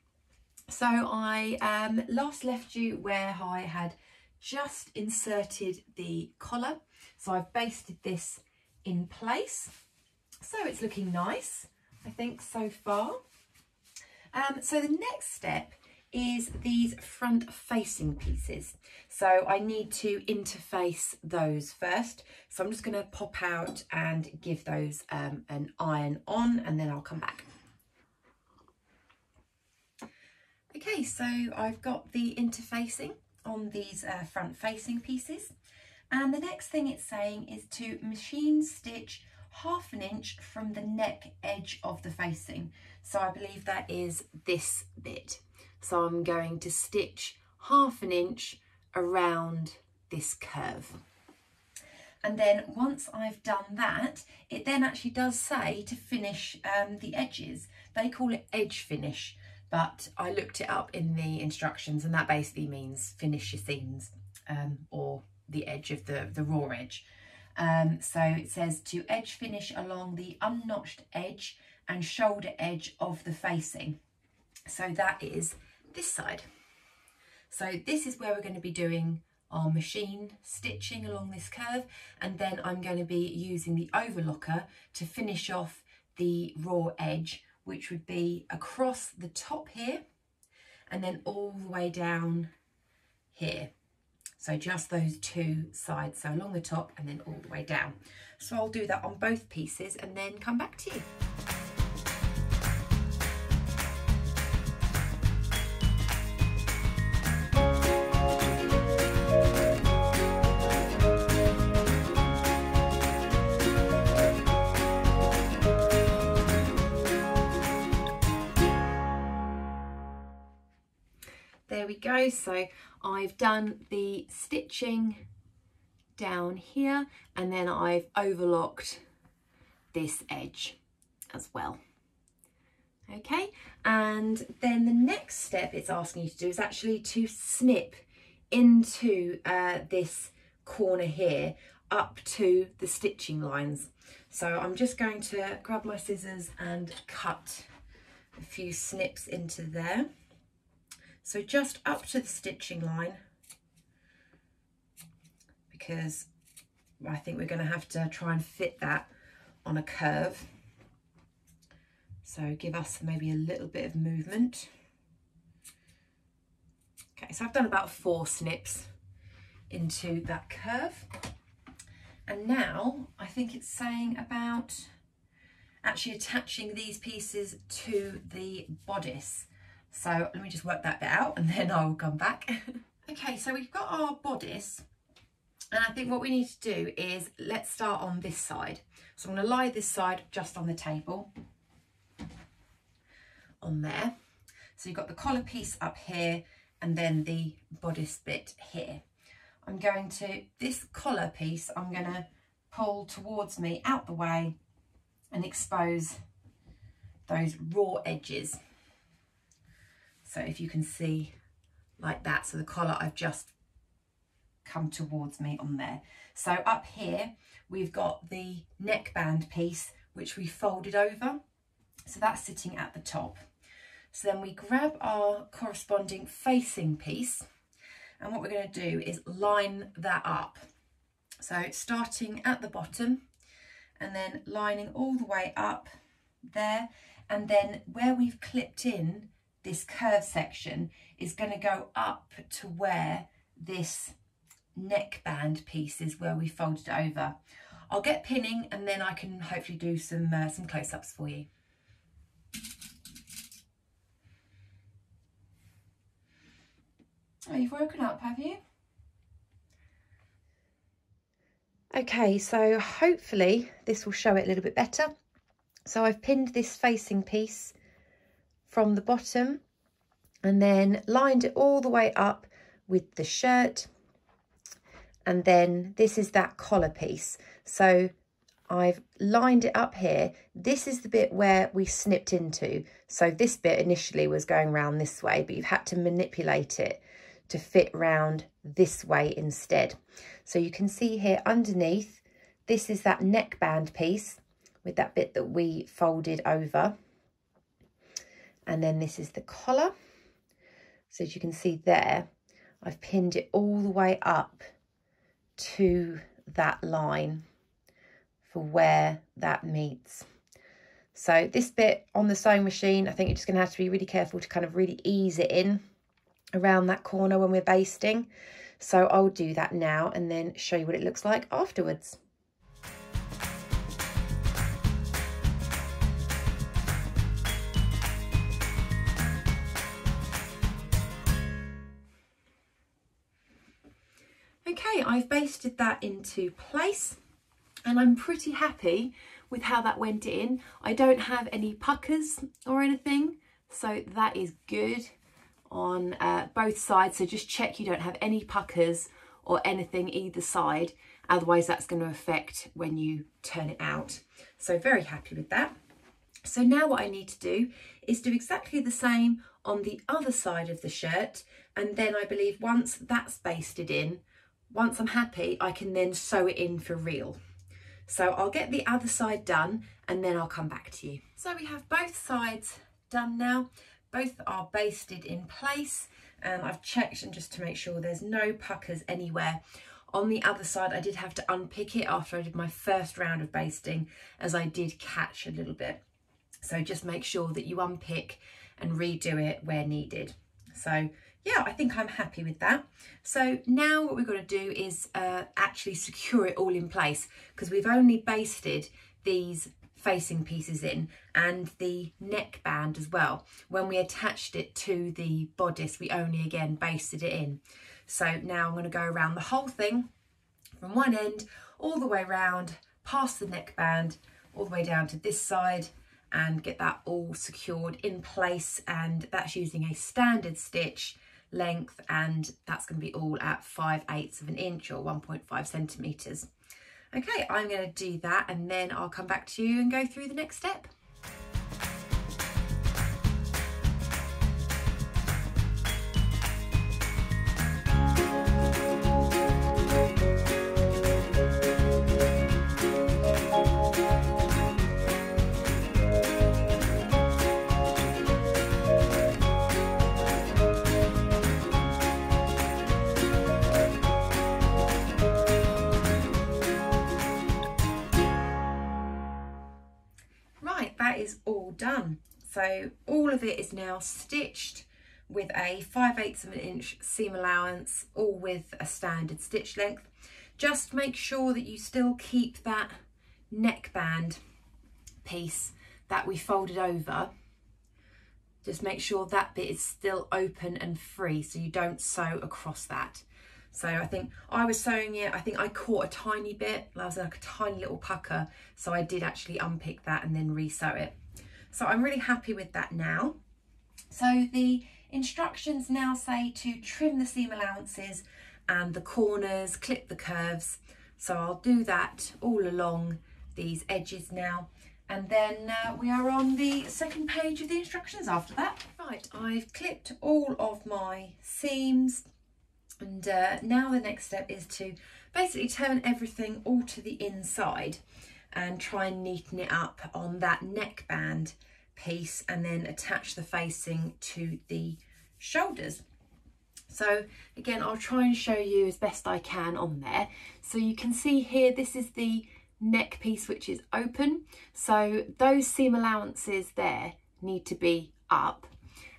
So I um, last left you where I had just inserted the collar. So I've basted this in place. So it's looking nice, I think, so far. Um, so the next step is these front facing pieces. So I need to interface those first. So I'm just going to pop out and give those um, an iron on and then I'll come back. Okay, so I've got the interfacing on these uh, front facing pieces. And the next thing it's saying is to machine stitch half an inch from the neck edge of the facing. So I believe that is this bit. So I'm going to stitch half an inch around this curve. And then once I've done that, it then actually does say to finish um, the edges. They call it edge finish, but I looked it up in the instructions and that basically means finish your seams um, or the edge of the, the raw edge. Um, so it says to edge finish along the unnotched edge and shoulder edge of the facing. So that is this side. So this is where we're going to be doing our machine stitching along this curve and then I'm going to be using the overlocker to finish off the raw edge which would be across the top here and then all the way down here. So just those two sides, so along the top and then all the way down. So I'll do that on both pieces and then come back to you. there we go so I've done the stitching down here and then I've overlocked this edge as well. Okay and then the next step it's asking you to do is actually to snip into uh, this corner here up to the stitching lines. So I'm just going to grab my scissors and cut a few snips into there so just up to the stitching line because
I think we're going to have to try and fit that on a curve. So give us maybe a little bit of movement. Okay, so I've done about four snips into that curve. And now I think it's saying about actually attaching these pieces to the bodice. So let me just work that bit out and [LAUGHS] then I will come back. okay, so we've got our bodice and I think what we need to do is let's start on this side. So I'm going to lie this side just on the table on there. So you've got the collar piece up here and then the bodice bit here. I'm going to, this collar piece, I'm going to pull towards me out the way and expose those raw edges. So if you can see like that, so the collar I've just come towards me on there. So up here, we've got the neckband piece, which we folded over. So that's sitting at the top. So then we grab our corresponding facing piece and what we're going to do is line that up. So starting at the bottom and then lining all the way up there and then where we've clipped in this curve section is going to go up to where this neckband piece is where we folded over. I'll get pinning and then I can hopefully do some uh, some close-ups for you. Oh, you've woken up, have you? Okay, so hopefully this will show it a little bit better. So I've pinned this facing piece from the bottom and then lined it all the way up with the shirt. And then this is that collar piece. So I've lined it up here. This is the bit where we snipped into. So this bit initially was going around this way, but you've had to manipulate it to fit round this way instead. So you can see here underneath, this is that neckband piece with that bit that we folded over. And then this is the collar. So as you can see there, I've pinned it all the way up to that line for where that meets. So this bit on the sewing machine, I think you're just going to have to be really careful to kind of really ease it in around that corner when we're basting. So I'll do that now and then show you what it looks like afterwards. I've basted that into place and I'm pretty happy with how that went in. I don't have any puckers or anything, so that is good on uh, both sides. So just check you don't have any puckers or anything either side. Otherwise that's going to affect when you turn it out. So very happy with that. So now what I need to do is do exactly the same on the other side of the shirt. And then I believe once that's basted in, once I'm happy, I can then sew it in for real. So I'll get the other side done and then I'll come back to you. So we have both sides done now. Both are basted in place and I've checked and just to make sure there's no puckers anywhere. On the other side, I did have to unpick it after I did my first round of basting as I did catch a little bit. So just make sure that you unpick and redo it where needed. So yeah, I think I'm happy with that. So now what we've got to do is uh, actually secure it all in place because we've only basted these facing pieces in and the neckband as well. When we attached it to the bodice, we only again basted it in. So now I'm going to go around the whole thing from one end all the way around past the neckband all the way down to this side and get that all secured in place and that's using a standard stitch length and that's going to be all at 5 eighths of an inch or 1.5 centimetres. Okay, I'm going to do that and then I'll come back to you and go through the next step. That is all done. So all of it is now stitched with a 5 eighths of an inch seam allowance, all with a standard stitch length. Just make sure that you still keep that neckband piece that we folded over. Just make sure that bit is still open and free so you don't sew across that. So I think I was sewing it, I think I caught a tiny bit, that was like a tiny little pucker. So I did actually unpick that and then resew it. So I'm really happy with that now. So the instructions now say to trim the seam allowances and the corners, clip the curves. So I'll do that all along these edges now. And then uh, we are on the second page of the instructions after that. Right, I've clipped all of my seams and uh, now the next step is to basically turn everything all to the inside and try and neaten it up on that neckband piece and then attach the facing to the shoulders. So again, I'll try and show you as best I can on there. So you can see here, this is the neck piece which is open. So those seam allowances there need to be up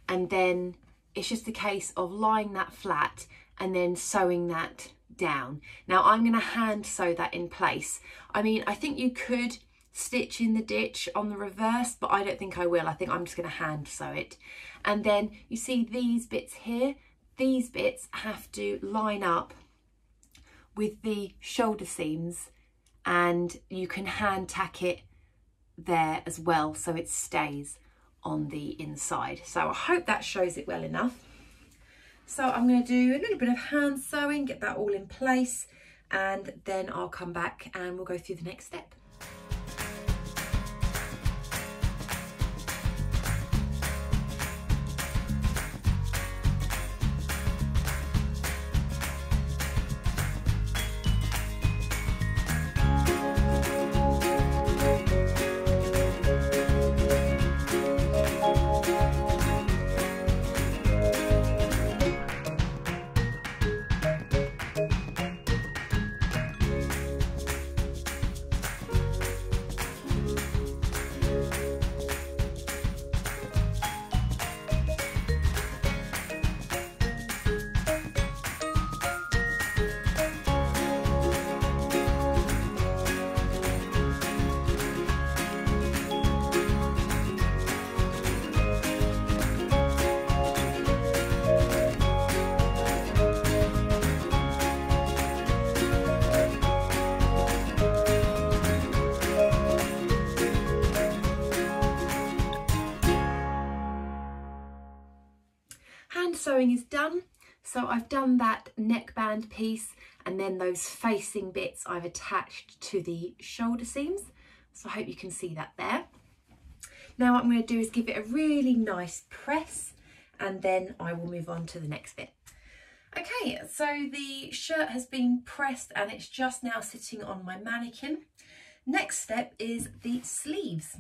and then it's just a case of lying that flat and then sewing that down. Now I'm going to hand sew that in place. I mean, I think you could stitch in the ditch on the reverse, but I don't think I will. I think I'm just going to hand sew it. And then you see these bits here, these bits have to line up with the shoulder seams and you can hand tack it there as well so it stays on the inside. So I hope that shows it well enough. So I'm going to do a little bit of hand sewing, get that all in place, and then I'll come back and we'll go through the next step. So I've done that neckband piece and then those facing bits I've attached to the shoulder seams. So I hope you can see that there. Now what I'm going to do is give it a really nice press and then I will move on to the next bit. Okay, so the shirt has been pressed and it's just now sitting on my mannequin. Next step is the sleeves.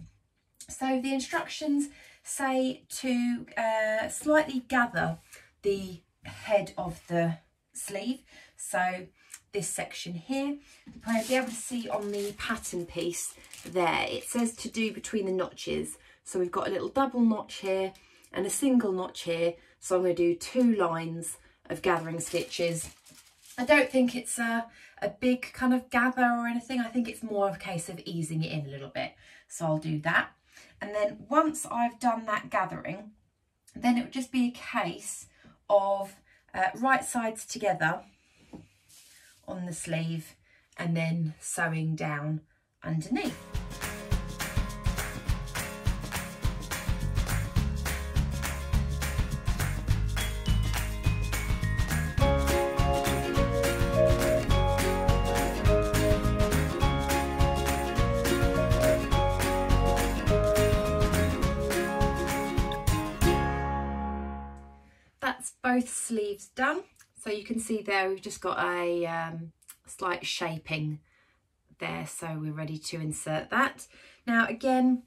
So the instructions say to uh, slightly gather the head of the sleeve. So this section here, you'll be able to see on the pattern piece there, it says to do between the notches. So we've got a little double notch here and a single notch here. So I'm going to do two lines of gathering stitches. I don't think it's a, a big kind of gather or anything. I think it's more of a case of easing it in a little bit. So I'll do that. And then once I've done that gathering, then it would just be a case of uh, right sides together on the sleeve and then sewing down underneath. Both sleeves done. So you can see there we've just got a um, slight shaping there so we're ready to insert that. Now again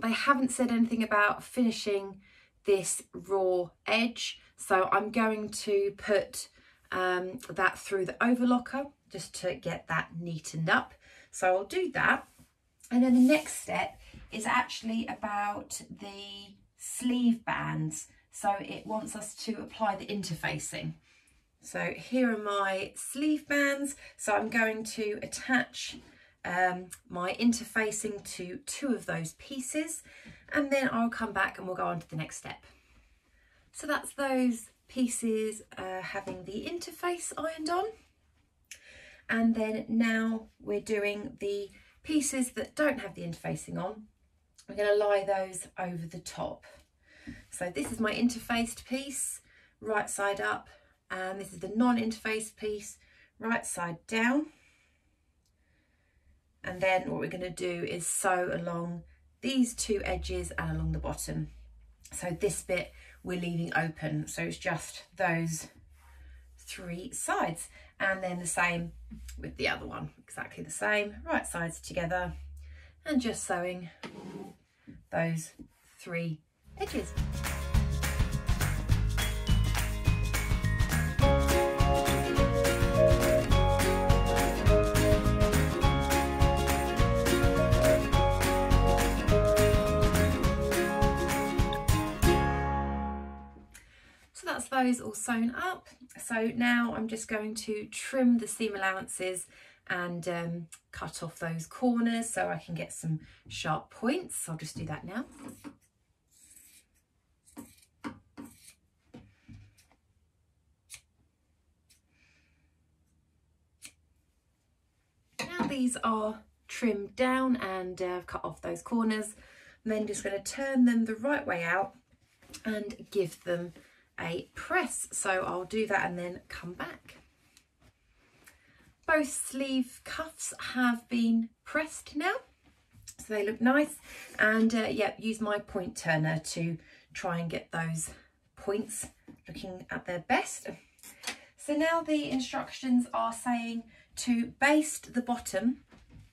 they haven't said anything about finishing this raw edge so I'm going to put um, that through the overlocker just to get that neatened up. So I'll do that
And then the next step is actually about the sleeve bands. So it wants us to apply the interfacing. So here are my sleeve bands. So I'm going to attach um, my interfacing to two of those pieces and then I'll come back and we'll go on to the next step. So that's those pieces uh, having the interface ironed on. And then now we're doing the pieces that don't have the interfacing on. We're going to lie those over the top. So this is my interfaced piece, right side up, and this is the non-interfaced piece, right side down. And then what we're going to do is sew along these two edges and along the bottom. So this bit we're leaving open. So it's just those three sides. And then the same with the other one, exactly the same, right sides together and just sewing those three edges. So that's those all sewn up. So now I'm just going to trim the seam allowances and um, cut off those corners so I can get some sharp points. I'll just do that now. Now these are trimmed down and uh, cut off those corners. I'm then just going to turn them the right way out and give them a press. So I'll do that and then come back. Both sleeve cuffs have been pressed now. So they look nice. And uh, yeah, use my point turner to try and get those points looking at their best. So now the instructions are saying to baste the bottom.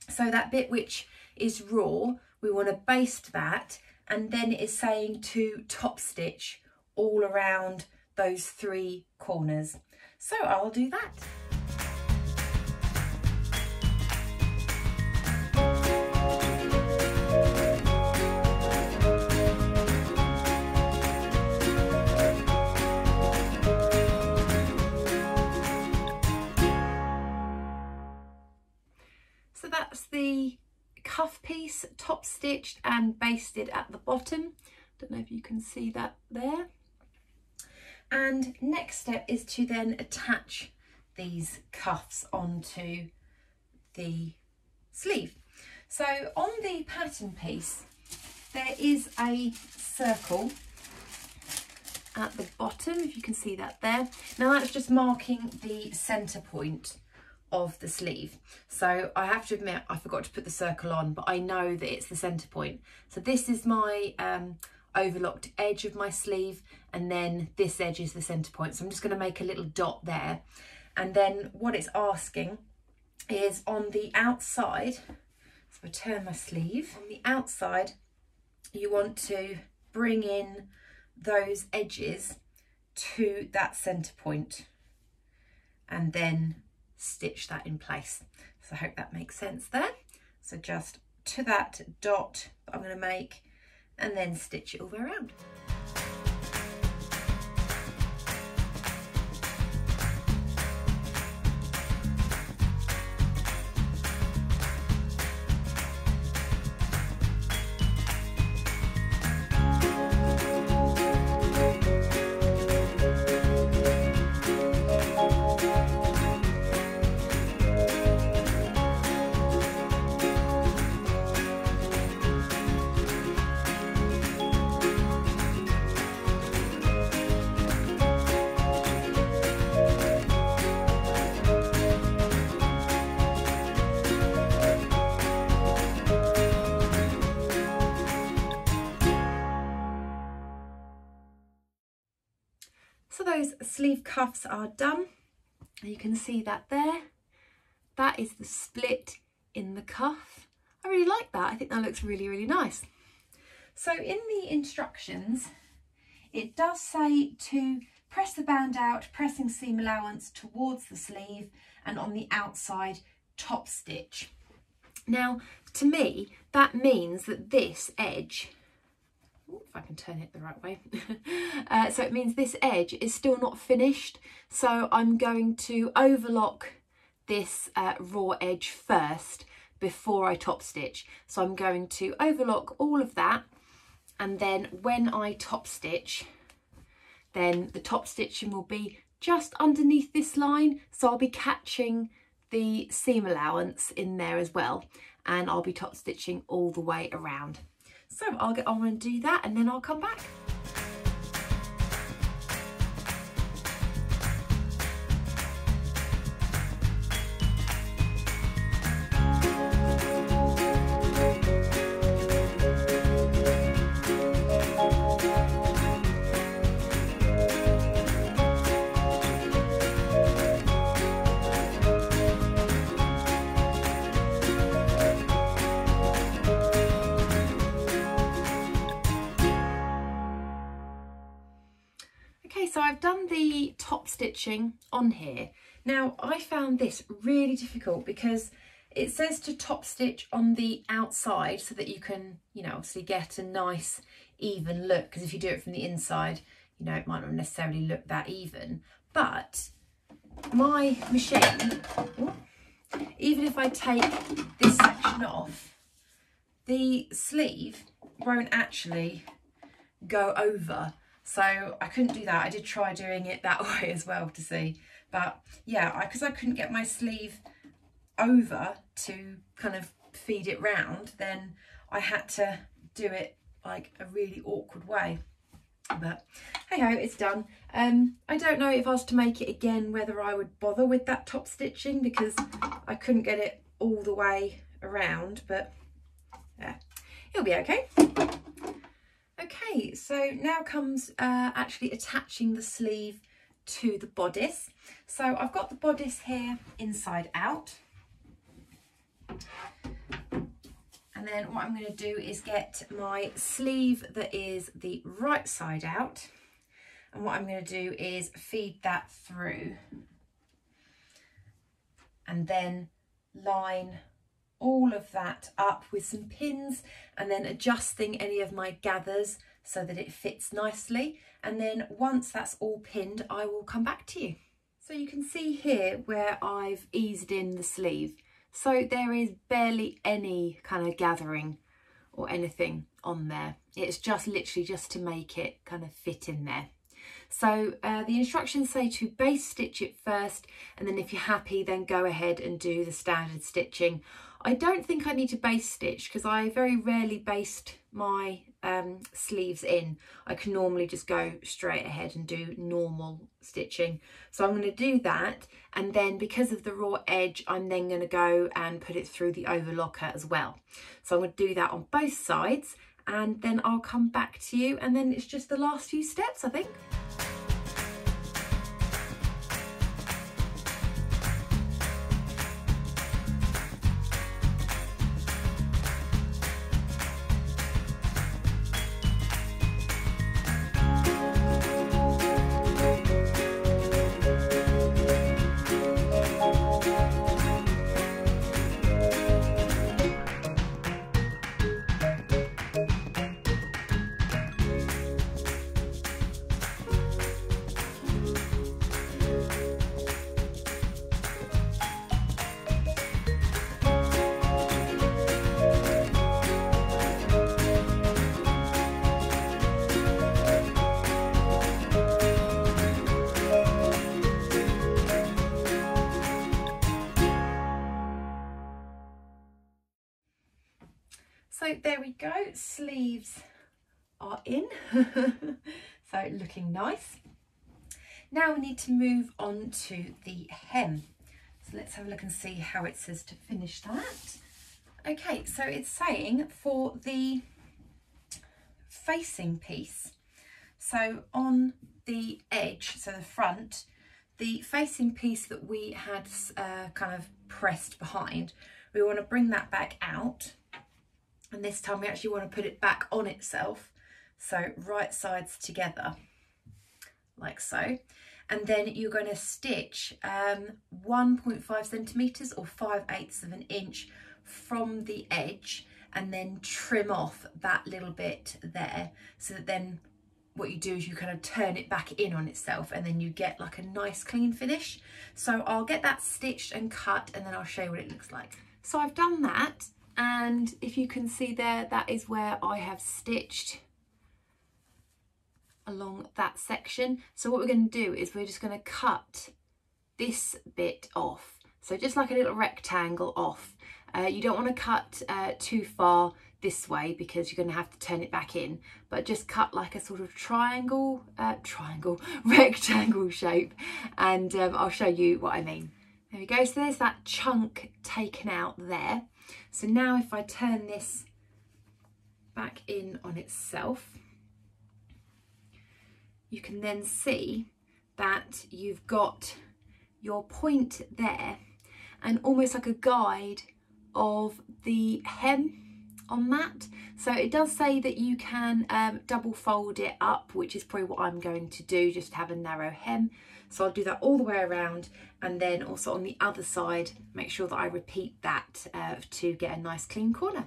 So that bit which is raw, we want to baste that. And then it is saying to top stitch all around those three corners. So I'll do that. Piece top stitched and basted at the bottom. Don't know if you can see that there. And next step is to then attach these cuffs onto the sleeve. So on the pattern piece, there is a circle at the bottom, if you can see that there. Now that's just marking the center point of the sleeve. So I have to admit, I forgot to put the circle on, but I know that it's the center point. So this is my um, overlocked edge of my sleeve and then this edge is the center point. So I'm just going to make a little dot there. And then what it's asking is on the outside, so I turn my sleeve, on the outside you want to bring in those edges to that center point and then stitch that in place. So I hope that makes sense there. So just to that dot I'm going to make and then stitch it all the way around. Are done. You can see that there. That is the split in the cuff. I really like that. I think that looks really, really nice. So in the instructions, it does say to press the band out, pressing seam allowance towards the sleeve and on the outside top stitch. Now, to me, that means that this edge, if I can turn it the right way, [LAUGHS] uh, so it means this edge is still not finished. So I'm going to overlock this uh, raw edge first before I top stitch. So I'm going to overlock all of that and then when I top stitch, then the top stitching will be just underneath this line. So I'll be catching the seam allowance in there as well and I'll be top stitching all the way around. So I'll get on and do that and then I'll come back. Top stitching on here. Now I found this really difficult because it says to top stitch on the outside so that you can, you know, obviously get a nice even look because if you do it from the inside, you know, it might not necessarily look that even. But my machine, even if I take this section off, the sleeve won't actually go over so I couldn't do that. I did try doing it that [LAUGHS] way as well to see. But yeah, because I, I couldn't get my sleeve over to kind of feed it round, then I had to do it like a really awkward way. But hey ho, it's done. Um, I don't know if I was to make it again, whether I would bother with that top stitching because I couldn't get it all the way around, but yeah, it'll be okay. Okay, so now comes uh, actually attaching the sleeve to the bodice. So I've got the bodice here inside out. And then what I'm going to do is get my sleeve that is the right side out. And what I'm going to do is feed that through. And then line all of that up with some pins and then adjusting any of my gathers so that it fits nicely. And then once that's all pinned, I will come back to you. So you can see here where I've eased in the sleeve. So there is barely any kind of gathering or anything on there. It's just literally just to make it kind of fit in there. So uh, the instructions say to baste stitch it first and then if you're happy then go ahead and do the standard stitching. I don't think I need to baste stitch because I very rarely baste my um, sleeves in. I can normally just go straight ahead and do normal stitching. So I'm going to do that and then because of the raw edge I'm then going to go and put it through the overlocker as well. So I'm going to do that on both sides and then I'll come back to you and then it's just the last few steps I think. Are in, [LAUGHS] so looking nice. Now we need to move on to the hem. So let's have a look and see how it says to finish that. Okay, so it's saying for the facing piece, so on the edge, so the front, the facing piece that we had uh, kind of pressed behind, we want to bring that back out and this time we actually want to put it back on itself so right sides together like so and then you're going to stitch um, 1.5 centimetres or 5 eighths of an inch from the edge and then trim off that little bit there so that then what you do is you kind of turn it back in on itself and then you get like a nice clean finish. So I'll get that stitched and cut and then I'll show you what it looks like. So I've done that and if you can see there, that is where I have stitched along that section. So what we're going to do is we're just going to cut this bit off. So just like a little rectangle off. Uh, you don't want to cut uh, too far this way because you're going to have to turn it back in but just cut like a sort of triangle uh, triangle [LAUGHS] rectangle shape and um, I'll show you what I mean there we go so there's that chunk taken out there so now if I turn this back in on itself you can then see that you've got your point there and almost like a guide of the hem on that. So it does say that you can um, double fold it up, which is probably what I'm going to do, just have a narrow hem. So I'll do that all the way around and then also on the other side, make sure that I repeat that uh, to get a nice clean corner.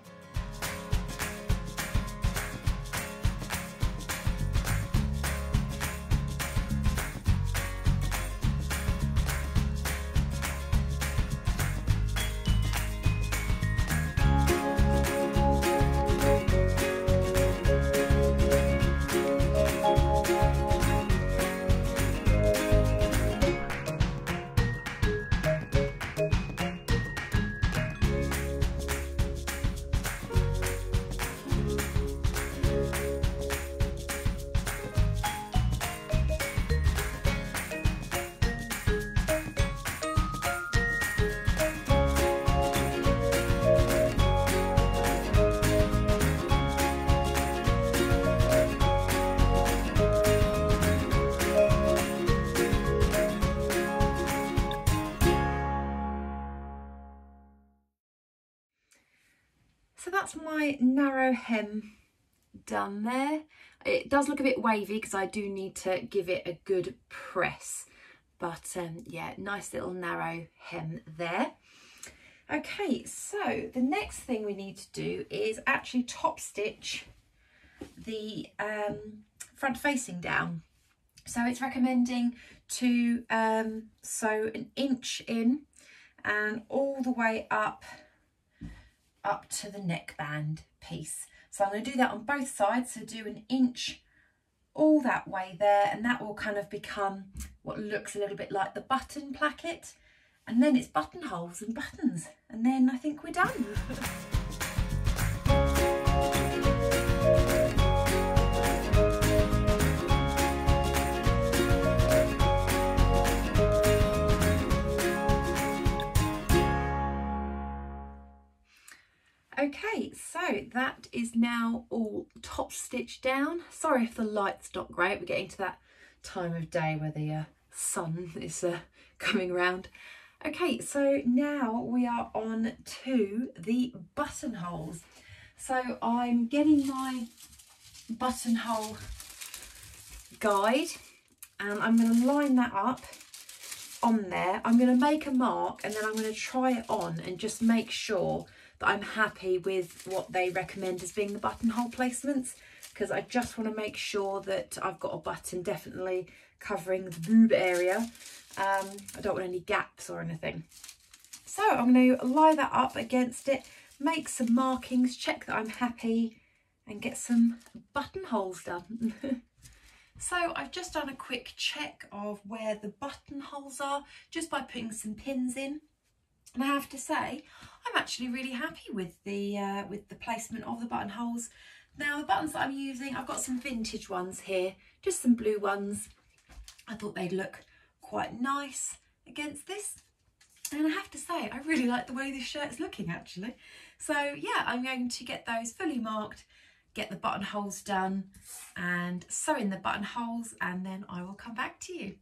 Hem done there. It does look a bit wavy because I do need to give it a good press. But um, yeah, nice little narrow hem there. Okay, so the next thing we need to do is actually top stitch the um, front facing down. So it's recommending to um, sew an inch in and all the way up up to the neckband piece. So I'm going to do that on both sides. So do an inch all that way there and that will kind of become what looks a little bit like the button placket. And then it's buttonholes and buttons. And then I think we're done. [LAUGHS] Okay, so that is now all top stitched down. Sorry if the light's not great. We're getting to that time of day where the uh, sun [LAUGHS] is uh, coming around. Okay, so now we are on to the buttonholes. So I'm getting my buttonhole guide and I'm going to line that up on there. I'm going to make a mark and then I'm going to try it on and just make sure that I'm happy with what they recommend as being the buttonhole placements because I just want to make sure that I've got a button definitely covering the boob area. Um, I don't want any gaps or anything. So I'm going to lie that up against it, make some markings, check that I'm happy and get some buttonholes done. [LAUGHS] so I've just done a quick check of where the buttonholes are just by putting some pins in. And I have to say, I'm actually really happy with the uh, with the placement of the buttonholes. Now the buttons that I'm using, I've got some vintage ones here, just some blue ones. I thought they'd look quite nice against this. And I have to say, I really like the way this shirt's looking actually. So yeah, I'm going to get those fully marked, get the buttonholes done and sew in the buttonholes and then I will come back to you.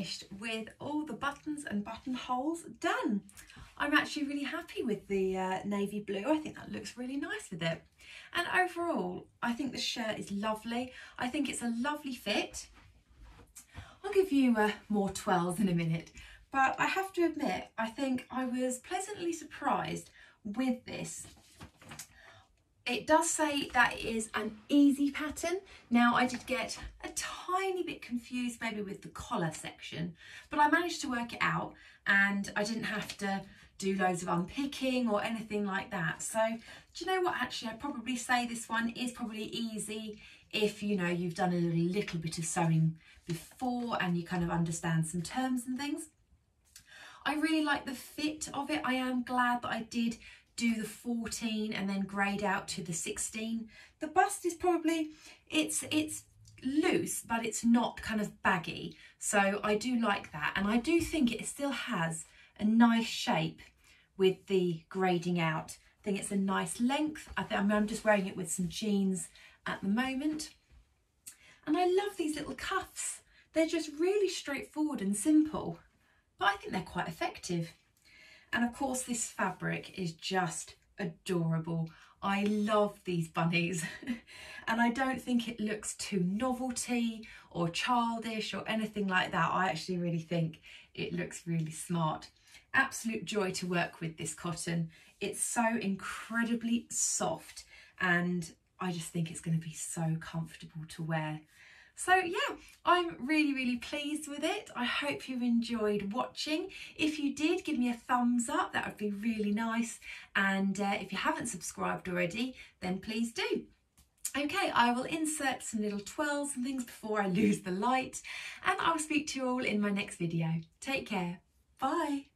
Finished with all the buttons and buttonholes done. I'm actually really happy with the uh, navy blue. I think that looks really nice with it. And overall, I think the shirt is lovely. I think it's a lovely fit. I'll give you uh, more twirls in a minute. But I have to admit, I think I was pleasantly surprised with this. It does say that it is an easy pattern. Now I did get a tiny bit confused maybe with the collar section, but I managed to work it out and I didn't have to do loads of unpicking or anything like that. So do you know what, actually, I'd probably say this one is probably easy if, you know, you've done a little bit of sewing before and you kind of understand some terms and things. I really like the fit of it. I am glad that I did do the 14 and then grade out to the 16. The bust is probably, it's, it's loose, but it's not kind of baggy. So I do like that. And I do think it still has a nice shape with the grading out. I think it's a nice length. I think I mean, I'm just wearing it with some jeans at the moment. And I love these little cuffs. They're just really straightforward and simple, but I think they're quite effective. And of course, this fabric is just adorable. I love these bunnies [LAUGHS] and I don't think it looks too novelty or childish or anything like that. I actually really think it looks really smart absolute joy to work with this cotton. It's so incredibly soft and I just think it's going to be so comfortable to wear. So yeah, I'm really, really pleased with it. I hope you enjoyed watching. If you did, give me a thumbs up. That would be really nice. And uh, if you haven't subscribed already, then please do. Okay, I will insert some little twirls and things before I [LAUGHS] lose the light. And I'll speak to you all in my next video. Take care. Bye.